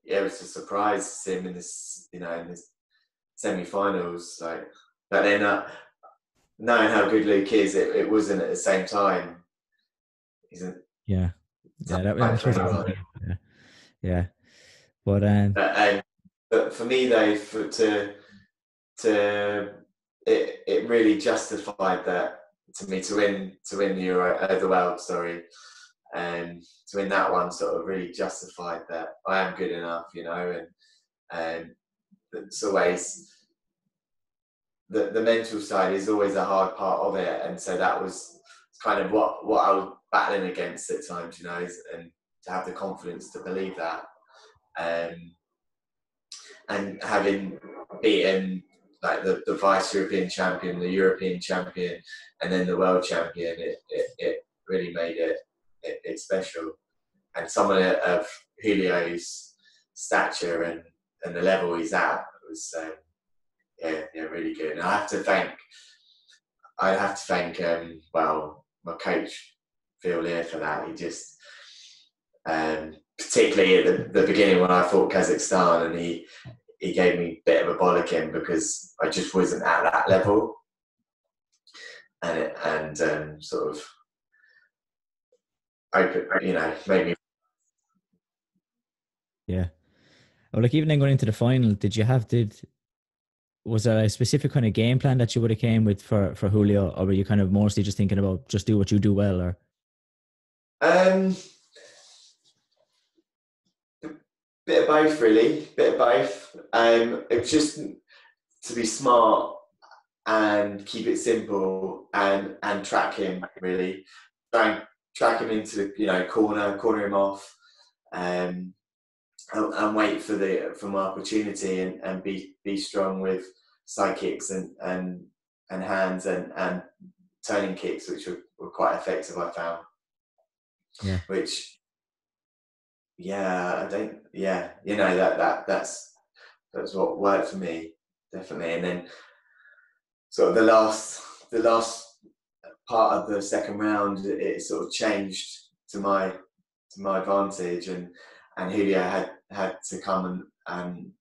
yeah, it was a surprise to see him in this, you know, in this semi-finals. Like, but then uh, knowing how good Luke is, it, it wasn't at the same time. Isn't yeah, yeah, that, that was yeah, yeah. But um, but, um, but for me though, for to to it it really justified that to me to win to win the Euro, uh, the world, sorry, and to win that one sort of really justified that I am good enough, you know, and and it's always the the mental side is always a hard part of it, and so that was kind of what what I was battling against at times, you know, and to have the confidence to believe that, um, and having beaten like the, the vice European champion, the European champion, and then the world champion, it, it, it really made it, it, it special. And someone of Julio's stature and, and the level he's at was um, yeah, yeah, really good. And I have to thank, I have to thank, um, well, my coach Phil Lear for that. He just, um, particularly at the, the beginning when I fought Kazakhstan, and he he gave me a bit of a bollocking because I just wasn't at that level, and it, and um, sort of open, you know, made me. Yeah, well, like even then going into the final, did you have did was there a specific kind of game plan that you would have came with for for Julio, or were you kind of mostly just thinking about just do what you do well, or? Um, Bit of both, really. Bit of both. Um, it's just to be smart and keep it simple and and track him really. Try and track him into the you know corner, corner him off, um, and, and wait for the for my opportunity and, and be be strong with side kicks and and and hands and and turning kicks, which were, were quite effective. I found. Yeah. Which yeah, I don't. Yeah, you know that that that's that's what worked for me definitely. And then sort of the last the last part of the second round, it sort of changed to my to my advantage, and and Julio had had to come and and,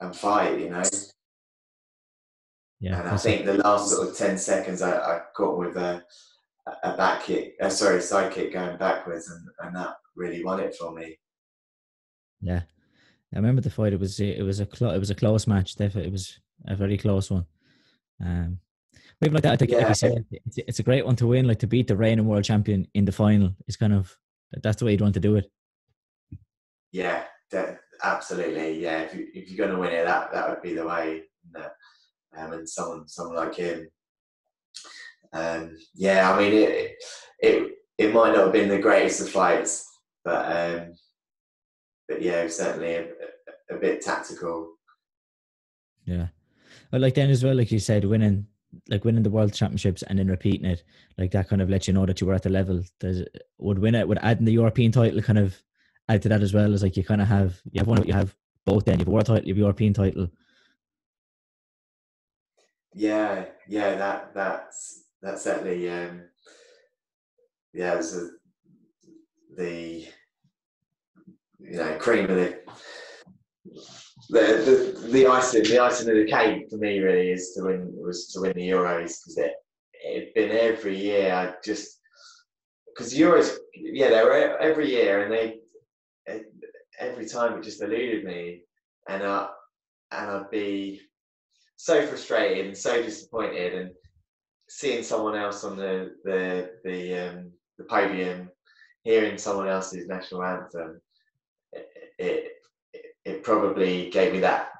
and fight, you know. Yeah, and I think the last sort of ten seconds, I, I got with a a back kick, uh, sorry, side kick going backwards, and, and that really won it for me. Yeah, I remember the fight. It was it was a clo- it was a close match. Definitely, it was a very close one. Um, even like that, I think, yeah. like said, it's, it's, a great one to win. Like to beat the reigning world champion in the final is kind of that's the way you'd want to do it. Yeah, absolutely. Yeah, if, you, if you're going to win it, that that would be the way. Um, and someone someone like him. Um, yeah, I mean it, it it might not have been the greatest of fights, but um, but yeah, certainly a, a, bit tactical. Yeah, but like then as well, like you said, winning like winning the world championships and then repeating it, like that kind of lets you know that you were at the level. Does would win it would adding the European title kind of add to that as well as like you kind of have you have one you have both then you have a world title, you have a European title. Yeah, yeah, that that's that's certainly um yeah, it was a, the you know, cream of the the, the, the icing the icing of the cake for me really is to win was to win the Euros because it it's been every year I just because Euros yeah they were every year and they every time it just eluded me and I and I'd be so frustrated and so disappointed and seeing someone else on the the the um, the podium hearing someone else's national anthem it, it probably gave me that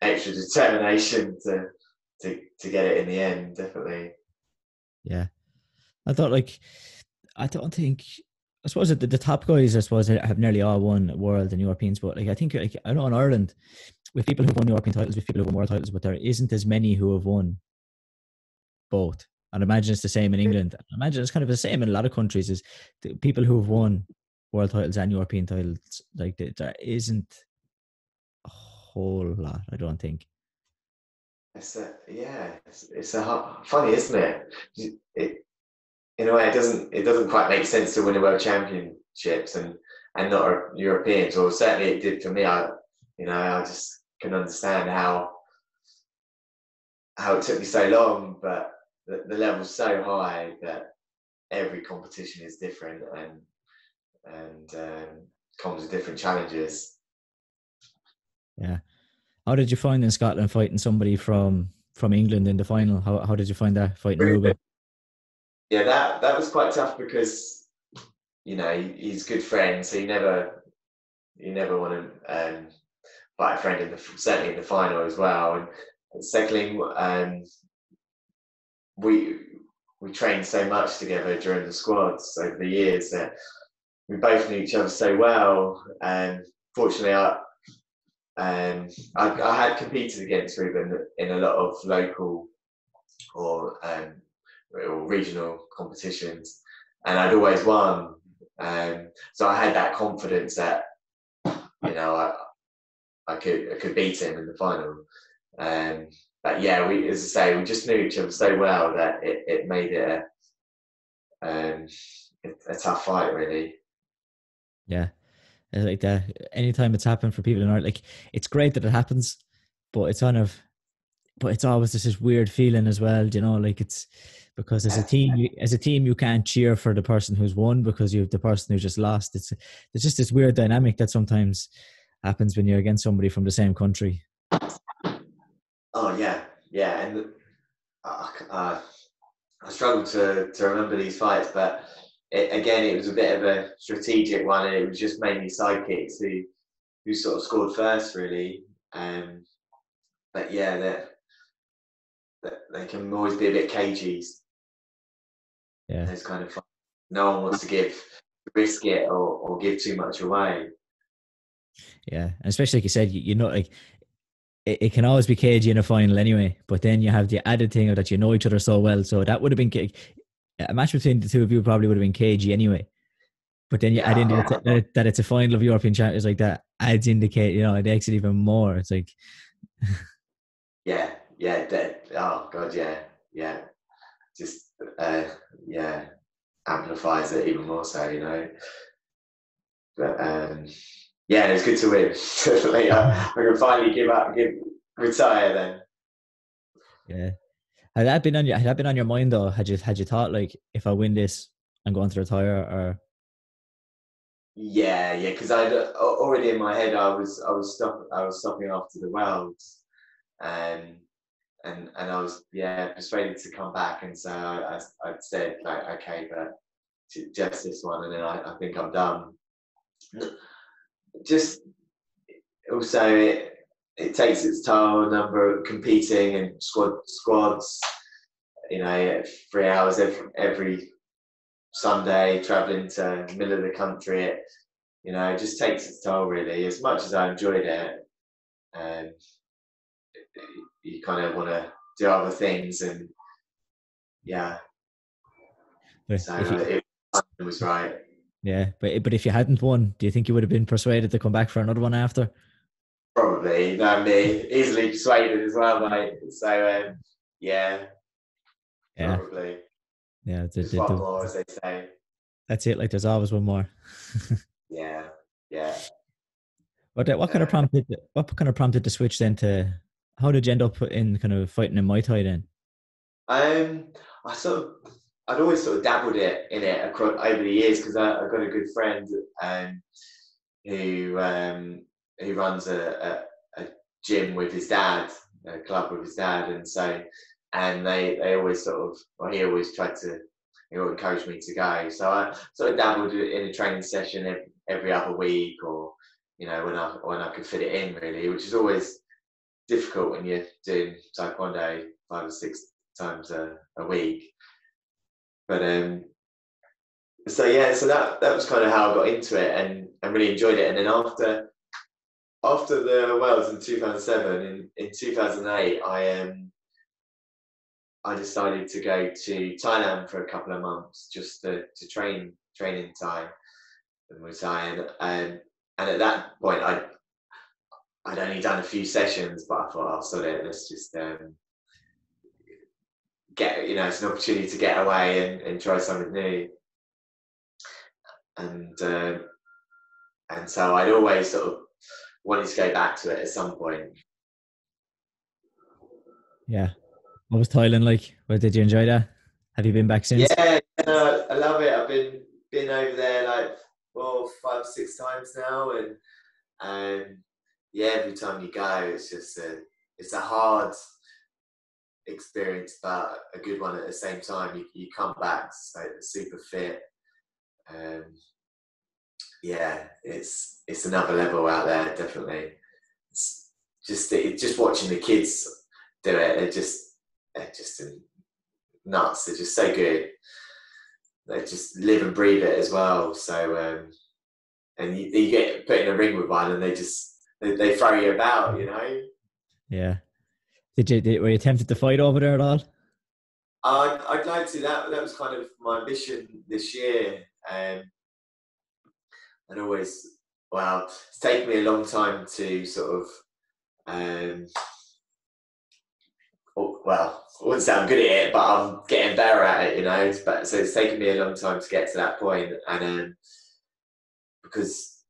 extra determination to to to get it in the end. Definitely. Yeah, I thought like I don't think I suppose the, the top guys I suppose have nearly all won world and Europeans, but like I think like I know in Ireland with people who've won European titles, with people who've won world titles, but there isn't as many who have won both. and imagine it's the same in England. I imagine it's kind of the same in a lot of countries. Is people who have won world titles and European titles like there isn't a whole lot. I don't think. It's a yeah. It's, it's a funny, isn't it? It in a way, it doesn't it doesn't quite make sense to win a world championships and and not Europeans. Or certainly it did for me. I you know I just can understand how how it took me so long, but the, the level's so high that every competition is different and and um, comes with different challenges. Yeah. How did you find in Scotland fighting somebody from from England in the final? How how did you find that fighting Ruben? Yeah, that that was quite tough because you know he's good friend, so you never you never want to um, fight a friend in the certainly in the final as well. And, and secondly, um, we we trained so much together during the squads over the years that we both knew each other so well. And fortunately, I um, I, I, had competed against Ruben in a lot of local or, um, or regional competitions, and I'd always won. Um, so I had that confidence that you know I, I could I could beat him in the final. Um, but yeah, we as I say, we just knew each other so well that it, it made it a, um, a tough fight, really. Yeah, It's like that. Anytime it's happened for people in art, like it's great that it happens, but it's kind of, but it's always just this weird feeling as well. You know, like it's because as a team, you, as a team, you can't cheer for the person who's won because you have the person who just lost. It's there's just this weird dynamic that sometimes happens when you're against somebody from the same country. Oh yeah, yeah, and uh, uh, I struggle to to remember these fights, but it, again, it was a bit of a strategic one, and it was just mainly sidekicks who who sort of scored first, really. Um, but yeah, they they can always be a bit cagey. Yeah, it's kind of fun. no one wants to give risk it or, or give too much away. Yeah, and especially like you said, you're not like it, it, can always be cagey in a final anyway. But then you have the added thing of that you know each other so well. So that would have been a match between the two of you probably would have been cagey anyway. But then you yeah. add in that, that it's a final of European Champions like that adds indicate, you know, it makes it even more. It's like, yeah, yeah, that, oh god, yeah, yeah, just uh, yeah, amplifies it even more so, you know. But um, yeah, it's good to win. Definitely, I, I can finally give up, give retire then. Yeah, had that been on your had that been on your mind though? Had you had you thought like if I win this, I'm going to retire or? Yeah, yeah, because I already in my head I was I was stop I was stopping after the Worlds, and um, and and I was yeah persuaded to come back, and so I I, I said like okay, but just this one, and then I, I think I'm done. Just also it, it takes its toll, number of competing and squad squads. You know, three hours every, every Sunday, traveling to the middle of the country. It, you know, it just takes its toll really. As much as I enjoyed it, and you kind of want to do other things, and yeah. But so you, it, it was right. Yeah, but but if you hadn't won, do you think you would have been persuaded to come back for another one after? Probably, you know me, easily persuaded as well, mate. So um, yeah, yeah, probably. Yeah, the, the, one the, more, as they say. That's it. Like there's always one more. yeah, yeah. What what kind of prompted what kind of prompted the switch then to how did you end up in kind of fighting in Muay Thai then? Um, I sort of I'd always sort of dabbled it in it across over the years because I, have got a good friend um, who um, who runs a, a, a, gym with his dad, a club with his dad, and so and they they always sort of well he always tried to he always encouraged me to go. So I sort of dabbled in a training session every, every other week, or you know when I when I could fit it in really, which is always difficult when you're doing taekwondo five or six times a, a week. But um, so yeah, so that that was kind of how I got into it and, and really enjoyed it. And then after after the Worlds in 2007, in, in 2008, I um, I decided to go to Thailand for a couple of months just to, to train train in Thai and Muay Thai. And um, and at that point I I'd only done a few sessions but I thought oh sod it let's just um, get you know it's an opportunity to get away and, and try something new. And uh, and so I'd always sort of wanted to go back to it at some point yeah what was Thailand like? What did you enjoy that? Have you been back since? Yeah, no, I love it. I've been been over there like well five six times now, and um, yeah, every time you go, it's just a it's a hard experience, but a good one at the same time. You, you come back so super fit. Um, yeah, it's it's another level out there, definitely. It's just it, just watching the kids do it, it just they're just nuts. They're just so good. They just live and breathe it as well. So, um, and you, you, get put in a ring with one, and they just they, they throw you about, you know. Yeah. Did you did, were you tempted to fight over there at all? I'd, I'd like to. That that was kind of my ambition this year. Um, and always, well, it's taken me a long time to sort of um, well, I wouldn't say I'm good at it, but I'm getting better at it, you know. But so it's taken me a long time to get to that point, and um, because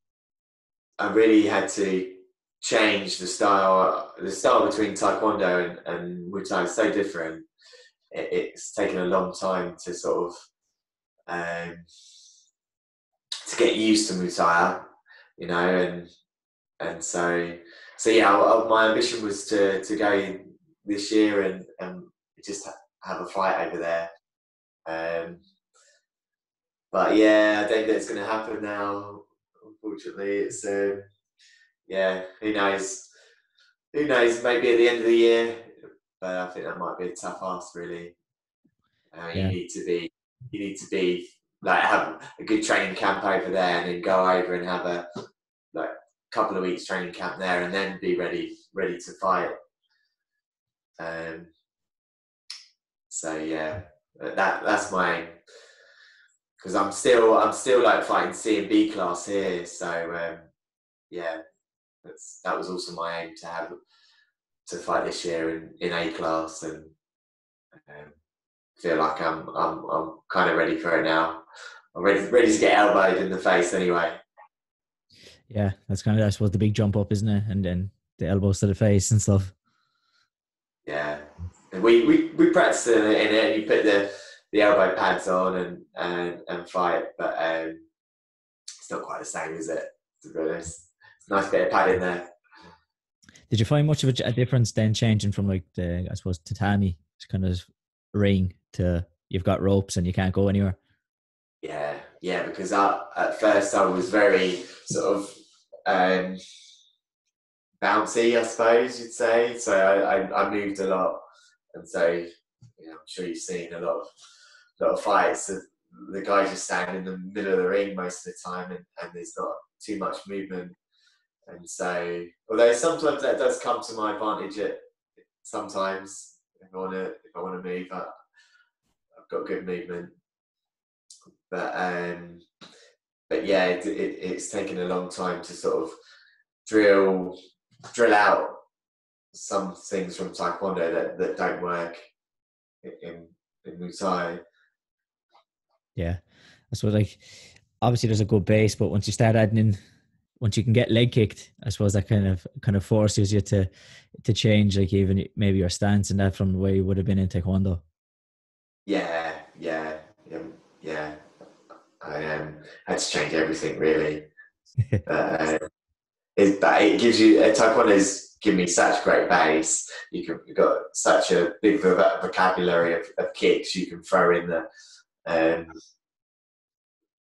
I really had to change the style. The style between Taekwondo and, and Muay Thai so different. It, it's taken a long time to sort of um, to get used to Muay Thai, you know, and and so so yeah, my ambition was to to go this year and, and just have a fight over there. Um, but yeah, I don't think it's going to happen now. Unfortunately, it's uh, yeah. Who knows? Who knows? Maybe at the end of the year, but I think that might be a tough ask. Really, uh, yeah. you need to be. You need to be like have a good training camp over there, and then go over and have a like couple of weeks training camp there, and then be ready ready to fight. Um, so yeah, that that's my because I'm still I'm still like fighting C and B class here. So um, yeah, that's that was also my aim to have to fight this year in, in A class and um, feel like I'm I'm I'm kind of ready for it now. I'm ready ready to get elbowed in the face anyway. Yeah, that's kind of I suppose the big jump up, isn't it? And then the elbows to the face and stuff yeah. we, we, we practice in it, in it. You put the, the elbow pads on and, and, and fight, but um, it's not quite the same, is it? To be honest, it's a nice bit of padding there. Did you find much of a, a difference then changing from like the, I suppose, tatami kind of ring to you've got ropes and you can't go anywhere? Yeah, yeah, because I, at first I was very sort of um, bouncy, I suppose you'd say. So I, I, I moved a lot, and so you know, I'm sure you've seen a lot of lot of fights. The, the guys just stand in the middle of the ring most of the time, and, and there's not too much movement. And so, although sometimes that does come to my advantage, at sometimes if I want to if I want to move, I, I've got good movement. But um, but yeah, it, it, it's taken a long time to sort of drill drill out some things from Taekwondo that, that don't work in in Muay Thai. Yeah, I suppose like obviously there's a good base, but once you start adding in, once you can get leg kicked, I suppose that kind of kind of forces you to to change like even maybe your stance and that from the way you would have been in Taekwondo. Yeah. I um, had to change everything really. uh, is that it gives you uh, taekwondo has given me such great base. You can you've got such a big vocabulary of, of kicks you can throw in the um,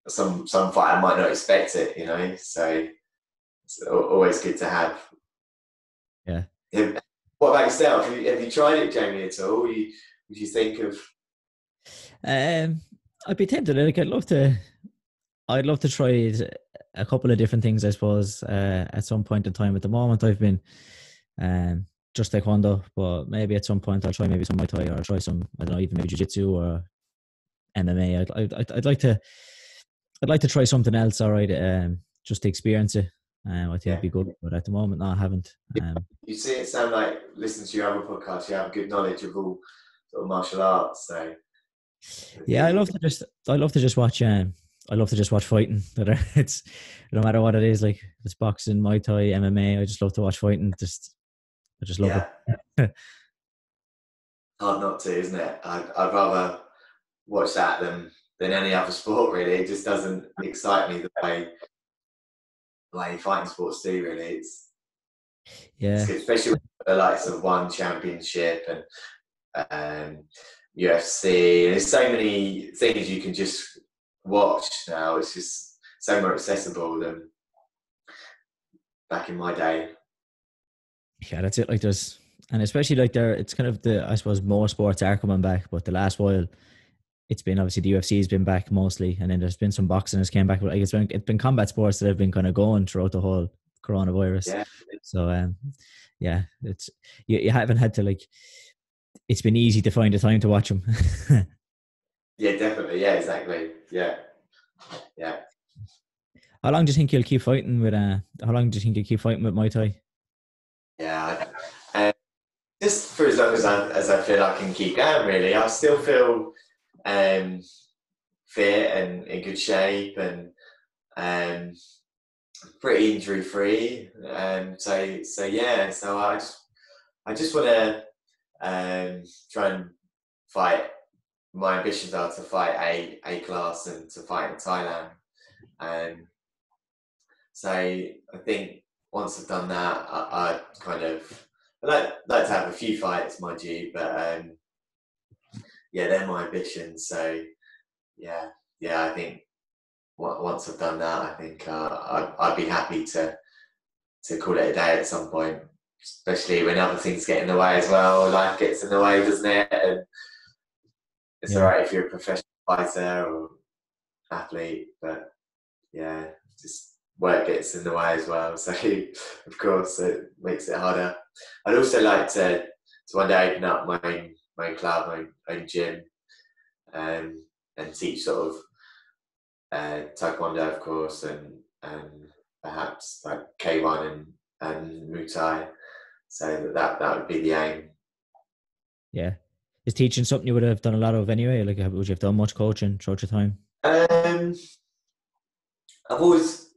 some some fighter might not expect it, you know. So it's always good to have. Yeah. What about yourself? Have you, have you tried it, Jamie, at all? You, would you think of? Um, I'd be tempted. Like, I'd love to. I'd love to try a couple of different things, I suppose, uh, at some point in time. At the moment, I've been um, just taekwondo, but maybe at some point I'll try maybe some Muay Thai or I'll try some I don't know even maybe Jiu Jitsu or MMA. I'd, I'd I'd like to I'd like to try something else. All right, um, just to experience it. Um, I think yeah. it'd be good, but at the moment, no, I haven't. Um, you see, it sound like listen to your other podcast. You have good knowledge of all sort of martial arts. So yeah, I love to just I love to just watch. Um, I love to just watch fighting. It's no matter what it is, like it's boxing, Muay Thai, MMA. I just love to watch fighting. Just I just love yeah. it. Hard not to, isn't it? I'd, I'd rather watch that than than any other sport. Really, it just doesn't excite me the way way fighting sports do. Really, it's yeah, it's especially with the likes of one championship and um, UFC. There's so many things you can just watch now. It's just so more accessible than back in my day. Yeah, that's it. Like there's, and especially like there, it's kind of the I suppose more sports are coming back, but the last while, it's been obviously the UFC has been back mostly, and then there's been some boxing has came back, but like it's been it's been combat sports that have been kind of going throughout the whole coronavirus. Yeah. So um, yeah, it's you, you haven't had to like. It's been easy to find a time to watch them. yeah, definitely. Yeah, exactly. Yeah, yeah. How long do you think you'll keep fighting with? Uh, how long do you think you'll keep fighting with Muay Thai? Yeah, uh, just for as long as I as I feel I can keep going. Really, I still feel um, fit and in good shape and um, pretty injury free. Um, so so yeah, so I just I just want to um, try and fight. My ambitions are to fight a a class and to fight in Thailand. Um, so I think once I've done that, I, I kind of I like like to have a few fights, mind you, but um, yeah, they're my ambitions. So yeah, yeah, I think once I've done that, I think uh, I'd, I'd be happy to to call it a day at some point. Especially when other things get in the way as well. Life gets in the way, doesn't it? And it's yeah. alright if you're a professional fighter or athlete, but yeah, just work gets in the way as well. So of course it makes it harder. I'd also like to to one day open up my own my own club, my own, own gym, um, and teach sort of uh, taekwondo, of course, and and perhaps like K1 and and Muay Thai. So that that would be the aim. Yeah, is teaching something you would have done a lot of anyway? Like, would you have done much coaching throughout your time? Um, I've always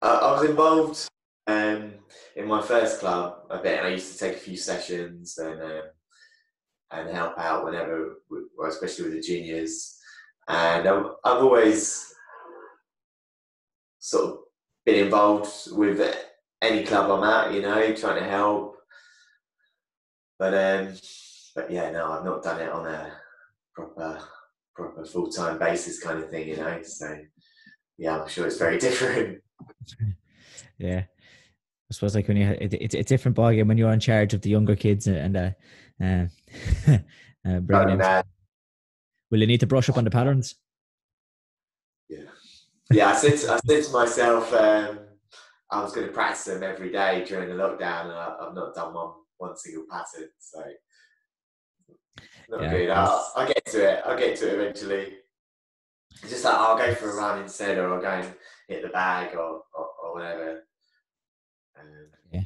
I was involved um, in my first club a bit, and I used to take a few sessions and um, and help out whenever, especially with the juniors. And I've, I've always sort of been involved with any club I'm at, you know, trying to help. But um, but yeah, no, I've not done it on a proper proper full time basis kind of thing, you know. So yeah, I'm sure it's very different yeah. I suppose like when you it, it's a different ballgame when you're in charge of the younger kids and uh, uh, uh bringing them. Will you need to brush up on the patterns? Yeah, yeah. I said to, I said to myself, um, I was going to practice them every day during the lockdown, and I, have not done one one single pattern. So not yeah, good. I'll, I'll, get to it. I'll get to it eventually. It's just like I'll go for a run instead, or I'll go and hit the bag, or, or, or whatever. Um, yeah,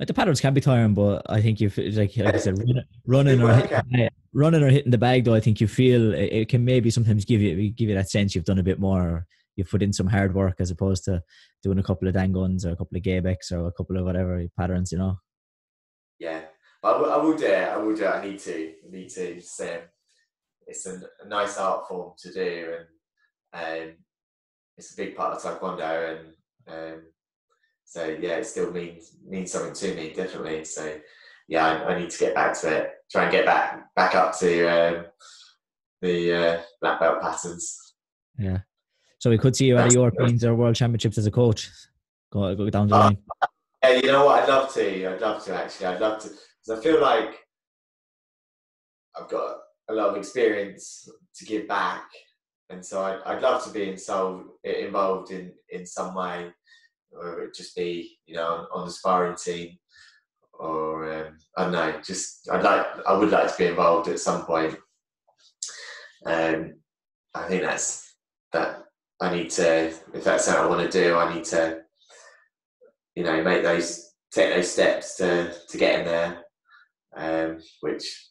like the patterns can be tiring, but I think you like like I said, running, or hitting, running or hitting the bag. Though I think you feel it, it, can maybe sometimes give you give you that sense you've done a bit more. You've put in some hard work as opposed to doing a couple of danguns or a couple of Gae-Baeks or a couple of whatever patterns, you know. Yeah, I will, I will do it. I will do it. I need to. I need to. It's, um, it's a, a nice art form to do, and um, it's a big part of taekwondo, and um, so yeah, it still means means something to me, definitely. So yeah, I, I need to get back to it. Try and get back back up to um, the uh, black belt patterns. Yeah. So we could see you at the Europeans or World Championships as a coach. Go, go down the uh, line. Yeah, you know what? I'd love to. I'd love to actually. I'd love to because I feel like I've got a lot of experience to give back and so I'd, I'd love to be involved involved in in some way, or it just be you know on, on the sparring team, or um, I don't know. Just I'd like I would like to be involved at some point. Um, I think that's that. I need to if that's what I want to do. I need to, you know, make those take those steps to to get in there, um, which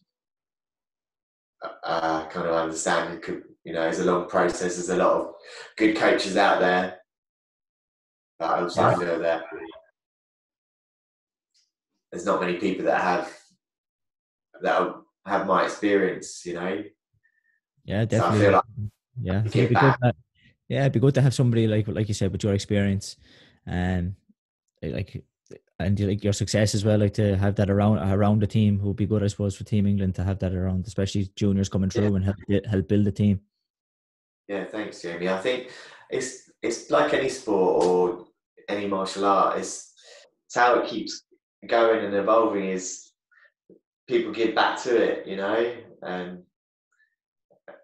I kind of understand. It could, you know, it's a long process. There's a lot of good coaches out there, but I also yeah. feel that there's not many people that have that have my experience. You know. Yeah, definitely. So like yeah, it'd be good to, yeah, it'd be good to have somebody like like you said with your experience, and um, like and like your success as well, like to have that around around the team would be good, I suppose, for Team England to have that around, especially juniors coming through yeah. and help help build the team. Yeah, thanks, Jamie. I think it's it's like any sport or any martial art. It's, it's how it keeps going and evolving. Is people give back to it, you know, and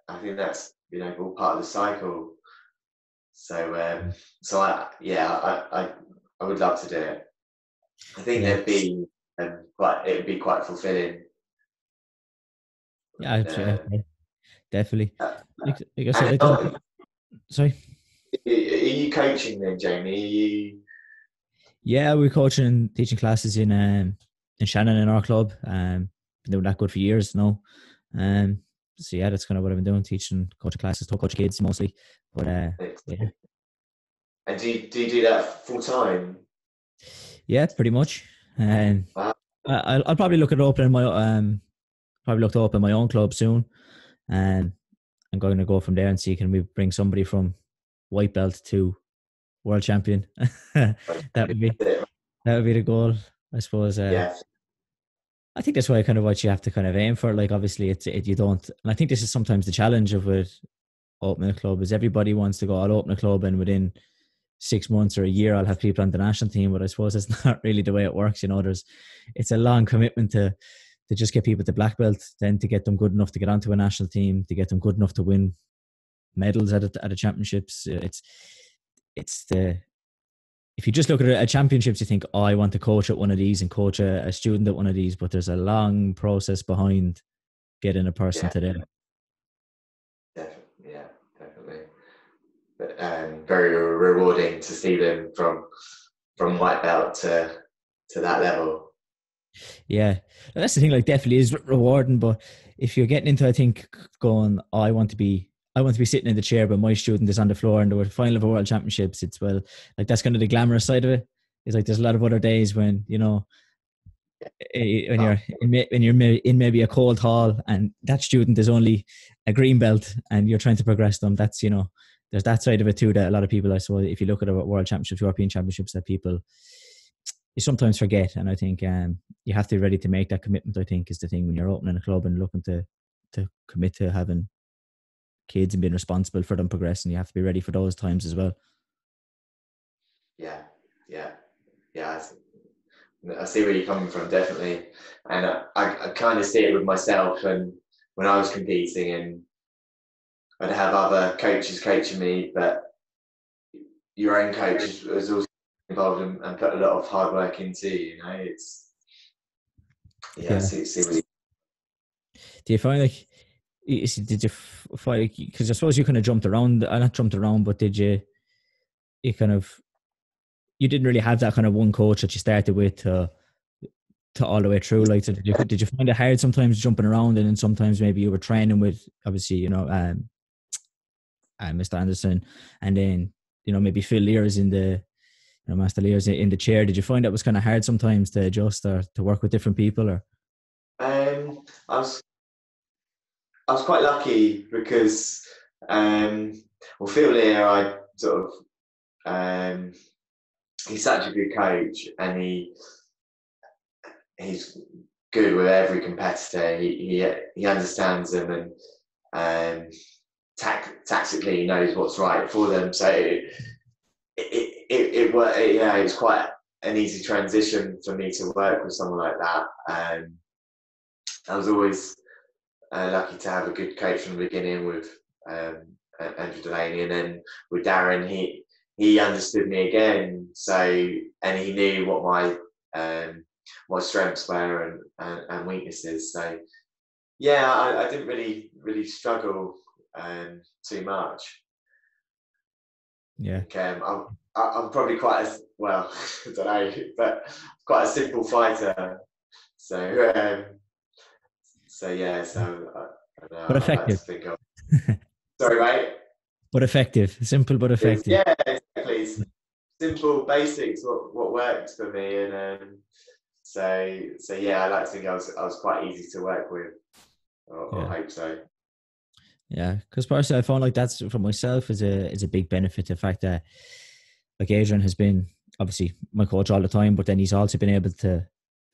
I think that's you know all part of the cycle. So um, so I yeah I, I I would love to do it. I think yeah. it'd be um, quite it'd be quite fulfilling. Yeah, uh, definitely. Uh, like, like I said, sorry. Are you coaching then, Jamie? You... Yeah, we're coaching and teaching classes in um, in Shannon in our club. Um, been doing that good for years now. Um, so yeah, that's kind of what I've been doing, teaching, coaching classes, to coach kids mostly. But uh, yeah. And do you, do you do that full time? Yeah, pretty much. Um, wow. I, will probably look at opening my um, probably look to open my own club soon, and I'm going to go from there and see can we bring somebody from white belt to world champion. that would be that would be the goal, I suppose. Uh, yeah. I think that's why kind of what you have to kind of aim for. Like obviously, it's it, you don't, and I think this is sometimes the challenge of it. Opening a club is everybody wants to go. I'll open a club, and within six months or a year I'll have people on the national team, but I suppose it's not really the way it works. You know, there's it's a long commitment to to just get people to black belt, then to get them good enough to get onto a national team, to get them good enough to win medals at a, at the championships. It's it's the if you just look at a championships, you think, oh, I want to coach at one of these and coach a, a student at one of these, but there's a long process behind getting a person yeah. to there. um, very rewarding to see them from from white belt to to that level. Yeah, that's the thing. Like, definitely is rewarding. But if you're getting into, I think, going, oh, I want to be, I want to be sitting in the chair, but my student is on the floor in the final of a world championships. It's well, like that's kind of the glamorous side of it. It's like there's a lot of other days when you know eh, when you're in, when you're in maybe a cold hall and that student is only a green belt and you're trying to progress them. That's you know there's that side of it too that a lot of people I suppose if you look at a world championships, European championships, that people you sometimes forget. And I think um, you have to be ready to make that commitment. I think is the thing when you're opening a club and looking to to commit to having kids and being responsible for them progressing. You have to be ready for those times as well. Yeah, yeah, yeah. I, I see where you're coming from, definitely, and I, I, I kind of see it with myself and when I was competing and I'd have other coaches coaching me, but your own coach is, also involved and, and, put a lot of hard work into. You know, it's yeah. yeah. See, see. Do you find like? Did you find because I suppose you kind of jumped around, uh, not jumped around, but did you? You kind of, you didn't really have that kind of one coach that you started with to, to all the way through. Like, so did you did you find it hard sometimes jumping around, and then sometimes maybe you were training with obviously you know um, uh, Mr. Anderson, and then you know maybe Phil Lears in the you know Master Lears in the chair. Did you find that was kind of hard sometimes to adjust or to work with different people, or? Um, I was I was quite lucky because um, well Phil Lear I sort of um, he's such a good coach and he he's good with every competitor. He he, he understands them and um, tactically knows what's right for them. So it it, it, it, it yeah, it was quite an easy transition for me to work with someone like that. Um, I was always uh, lucky to have a good coach from the beginning with um, Andrew Delaney, and then with Darren, he he understood me again. So and he knew what my um, my strengths were and, and, and weaknesses. So yeah, I, I, didn't really really struggle um, too much. Yeah. Um, I'm, I'm probably quite a well, I don't know, but quite a simple fighter. So um, so yeah, so I, I know, but effective. Sorry, mate. But effective, simple but effective. Yeah, exactly. Simple basics. What what worked for me, and um, so so yeah, I like to think I was I was quite easy to work with. Or, yeah. I hope so. Yeah, because personally, I found like that's for myself is a is a big benefit. The fact that like Adrian has been obviously my coach all the time, but then he's also been able to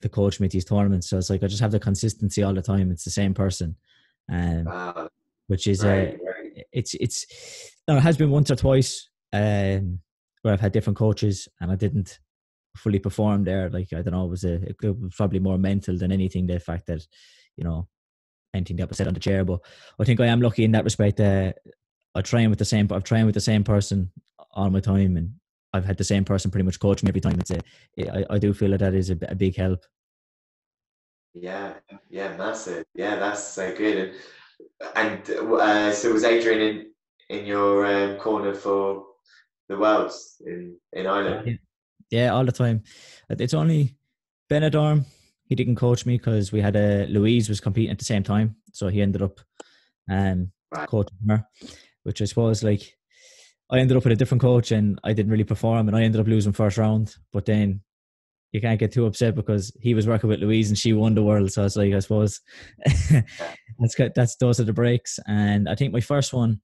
to coach me these tournaments. So it's like I just have the consistency all the time. It's the same person, um, uh, which is right, uh, right. it's it's no, it has been once or twice um, where I've had different coaches and I didn't fully perform there. Like I don't know, it was a it was probably more mental than anything. The fact that you know anything that was said on the chair, but I think I am lucky in that respect. That I train with the same. I've trained with the same person all my time, and I've had the same person pretty much coach me every time. It's a, I, I do feel that that is a, a big help. Yeah, yeah, massive. Yeah, that's so good. And, and uh, so was Adrian in in your um, corner for the Worlds in in Ireland? Yeah. all the time. It's only Benidorm. He didn't coach me because we had a Louise was competing at the same time, so he ended up um, right. coaching her, which I suppose like I ended up with a different coach and I didn't really perform and I ended up losing first round. But then you can't get too upset because he was working with Louise and she won the world. So it's like I suppose that's that's those are the breaks. And I think my first one,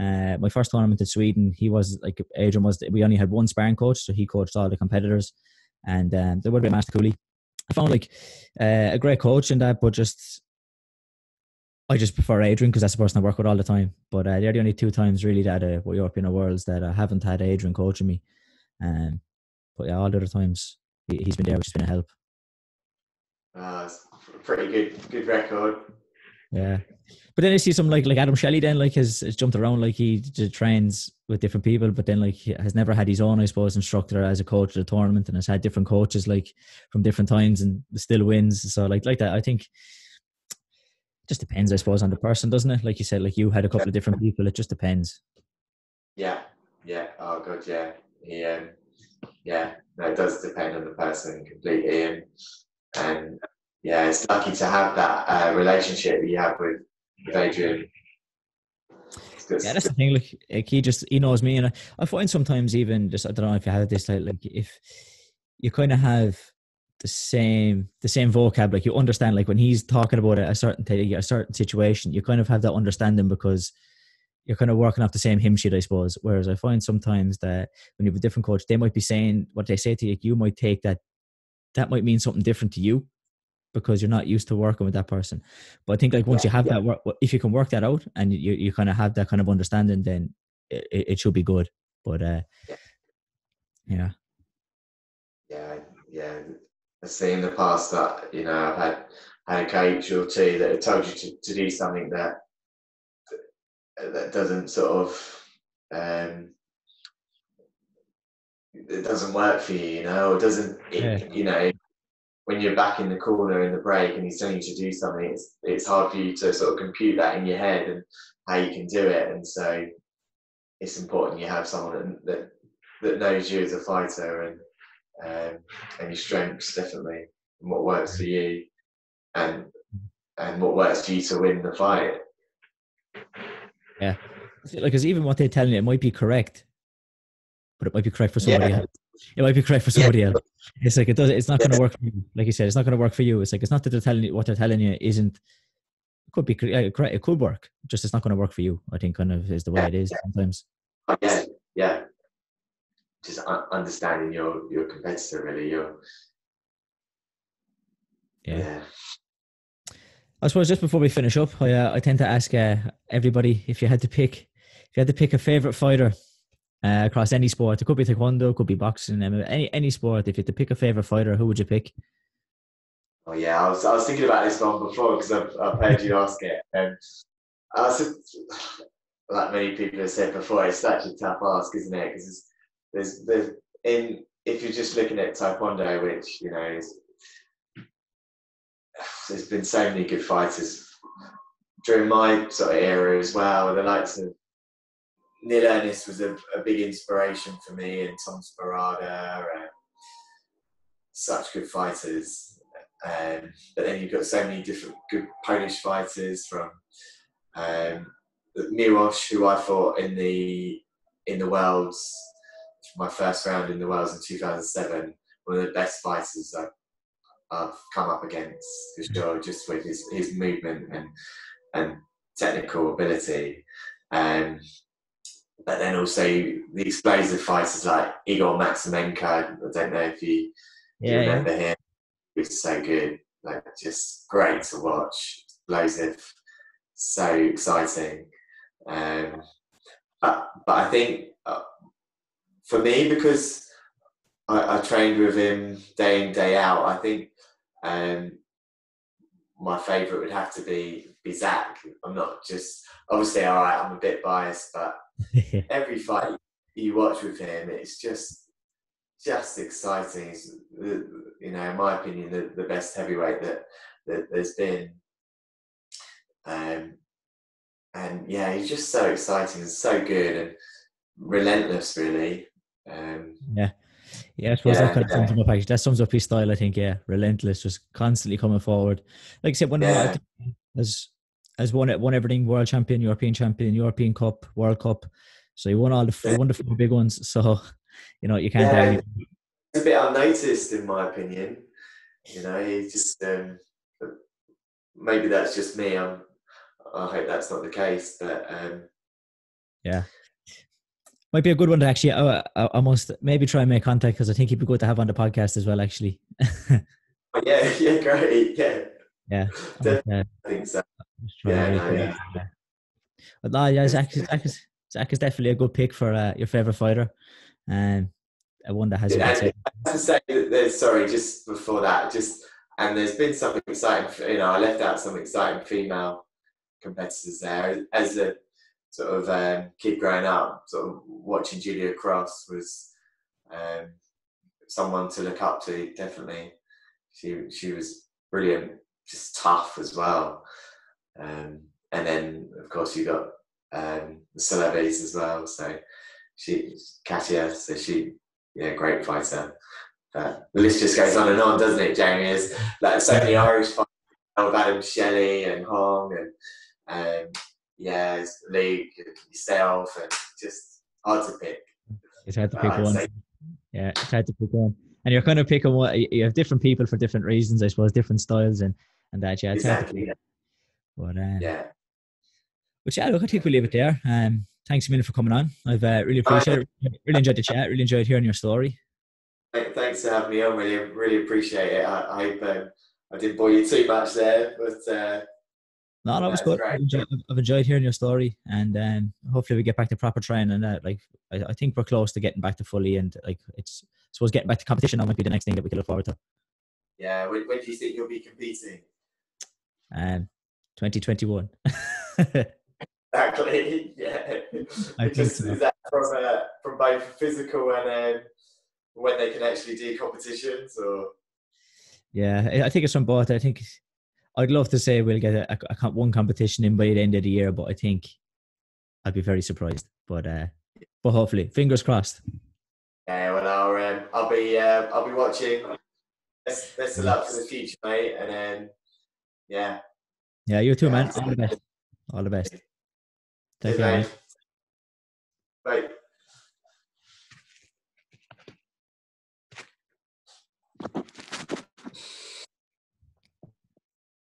uh, my first tournament in Sweden, he was like Adrian was. We only had one sparring coach, so he coached all the competitors, and um, there would be Master Cooley. I found like uh, a great coach in that, but just I just prefer Adrian because that's the person I work with all the time. But uh, they're the only two times really that uh, European Worlds that I haven't had Adrian coaching me. Um, but yeah, all the other times he, has been there, which has been a help. Uh, pretty good, good record. Yeah, but then I see some like like Adam Shelley. Then like has, has jumped around like he trains with different people, but then like has never had his own, I suppose, instructor as a coach at a tournament, and has had different coaches like from different times and still wins. So like like that, I think just depends, I suppose, on the person, doesn't it? Like you said, like you had a couple of different people. It just depends. Yeah, yeah. Oh, good. Yeah, yeah, yeah. It does depend on the person completely, and and yeah, it's lucky to have that uh, relationship you have with with Adrian. Yeah, that's the thing. Like, like, he just he knows me, and I, I find sometimes even just I don't know if you have this like, like if you kind of have the same the same vocab like you understand like when he's talking about a, a certain thing a certain situation you kind of have that understanding because you're kind of working off the same hymn sheet i suppose. Whereas i find sometimes that when you have a different coach they might be saying what they say to you you might take that that might mean something different to you because you're not used to working with that person. But i think like once yeah, you have yeah. that work if you can work that out and you, you kind of have that kind of understanding then it, it should be good. But uh yeah. yeah. Yeah I see in the past that you know I've had had a coach or two that have told you to, to do something that that doesn't sort of um, it doesn't work for you, you know, it doesn't it, yeah. you know when you're back in the corner in the break and he's telling you to do something, it's it's hard for you to sort of compute that in your head and how you can do it, and so it's important you have someone that that knows you as a fighter and um, and your strengths definitely, and what works for you, and and what works for you to win the fight. Yeah, like because even what they're telling you, it might be correct, but it might be correct for somebody yeah. else. It might be correct for somebody yeah. else. It's like it does. It's not going to work. For you. Like you said, it's not going to work for you. It's like it's not that they're telling you what they're telling you isn't. It could be correct. It could work. Just it's not going to work for you. I think kind of is the way it is sometimes. Yeah, yeah, just understanding your your competitor really your yeah. I suppose just before we finish up, I, uh, I tend to ask uh, everybody if you had to pick, if you had to pick a favorite fighter uh, across any sport, it could be taekwondo, it could be boxing, any any sport. If you had to pick a favorite fighter, who would you pick? Oh yeah, I was, I was thinking about this one before because I've, I've heard you ask it, and I like many people have said before, it's such a tough ask, isn't it? Because there's there's in if you're just looking at taekwondo, which you know is there's been so many good fighters during my sort of era as well. The likes of Neil Ernest was a, a big inspiration for me, and Tom Sparada, and such good fighters. Um, but then you've got so many different good Polish fighters from um, Miłosz, who I fought in the in the worlds, my first round in the worlds in 2007. One of the best fighters I've, I've come up against for sure, just with his, his movement and and technical ability. Um, but then also the explosive fighters like Igor Maximenko. I don't know if you, yeah, remember yeah. him. He was so good, like just great to watch. Explosive, so exciting. Um, but, but I think uh, for me, because I, I, trained with him day in day out, I think um, my favourite would have to be be Zach. I'm not just obviously all right. I'm a bit biased, but every fight you watch with him, it's just just exciting. He's, you know, in my opinion, the, the best heavyweight that that there's been. Um, and yeah, he's just so exciting and so good and relentless, really. Um, yeah. Yeah, I suppose yeah, that kind of sums him up. Actually, that sums up his style. I think. Yeah, relentless, just constantly coming forward. Like I said, when yeah. as as won won everything: world champion, European champion, European Cup, World Cup. So he won all the yeah. won the four big ones. So you know you can't. Yeah, it's a bit unnoticed, in my opinion. You know, he just um, maybe that's just me. I'm I hope that's not the case. But um, yeah, might be a good one to actually. Uh, I, I maybe try and make contact because I think he'd be good to have on the podcast as well. Actually. yeah. Yeah. Great. Yeah. Yeah. I think so. Yeah, no, yeah. But no, yeah, Zach, Zach, is, Zach is definitely a good pick for uh, your favorite fighter, and um, one that has. Yeah, to say, that there's, sorry, just before that, just and there's been something exciting. You know, I left out some exciting female competitors there. As a sort of um, kid growing up, sort of watching Julia Cross was um, someone to look up to. Definitely, she she was brilliant, just tough as well. Um, and then of course you got um, the Celebes as well. So she Katia, so she yeah, great fighter. But the list just goes on and on, doesn't it, Jamie? Is like so many Irish fighters, Adam Shelley and Hong and um, yeah, league, yourself, and just hard to pick. It's hard to pick uh, one. Yeah, it's hard to pick one. And you're kind of picking what you have different people for different reasons, I suppose, different styles and and that. Yeah, exactly. But um, yeah. But yeah, look, I think we'll leave it there. Um, thanks a minute for coming on. I've uh, really appreciated it. Really enjoyed the chat. Really enjoyed hearing your story. Thanks for having me on. Really, really appreciate it. I, I hope um, I didn't bore you too much there, but uh, no, that was good. I've enjoyed, I've enjoyed, hearing your story, and um, hopefully we get back to proper training. And uh, like, I, I, think we're close to getting back to fully, and like, it's I suppose getting back to competition That might be the next thing that we can look forward to. Yeah, when, when do you think you'll be competing? Um, 2021. exactly. Yeah. I Just, so. Is that from uh, from both physical and um, when they can actually do competitions, or? Yeah, I think it's from both. I think I'd love to say we'll get a, a, a, one competition in by the end of the year, but I think I'd be very surprised. But uh, but hopefully, fingers crossed. Yeah, well, I'll, um, I'll be uh, I'll be watching. Best, best of luck for the future, mate. And then, yeah. Yeah, you too, yeah. man. All the best. All the best. Take care. Bye. Bye.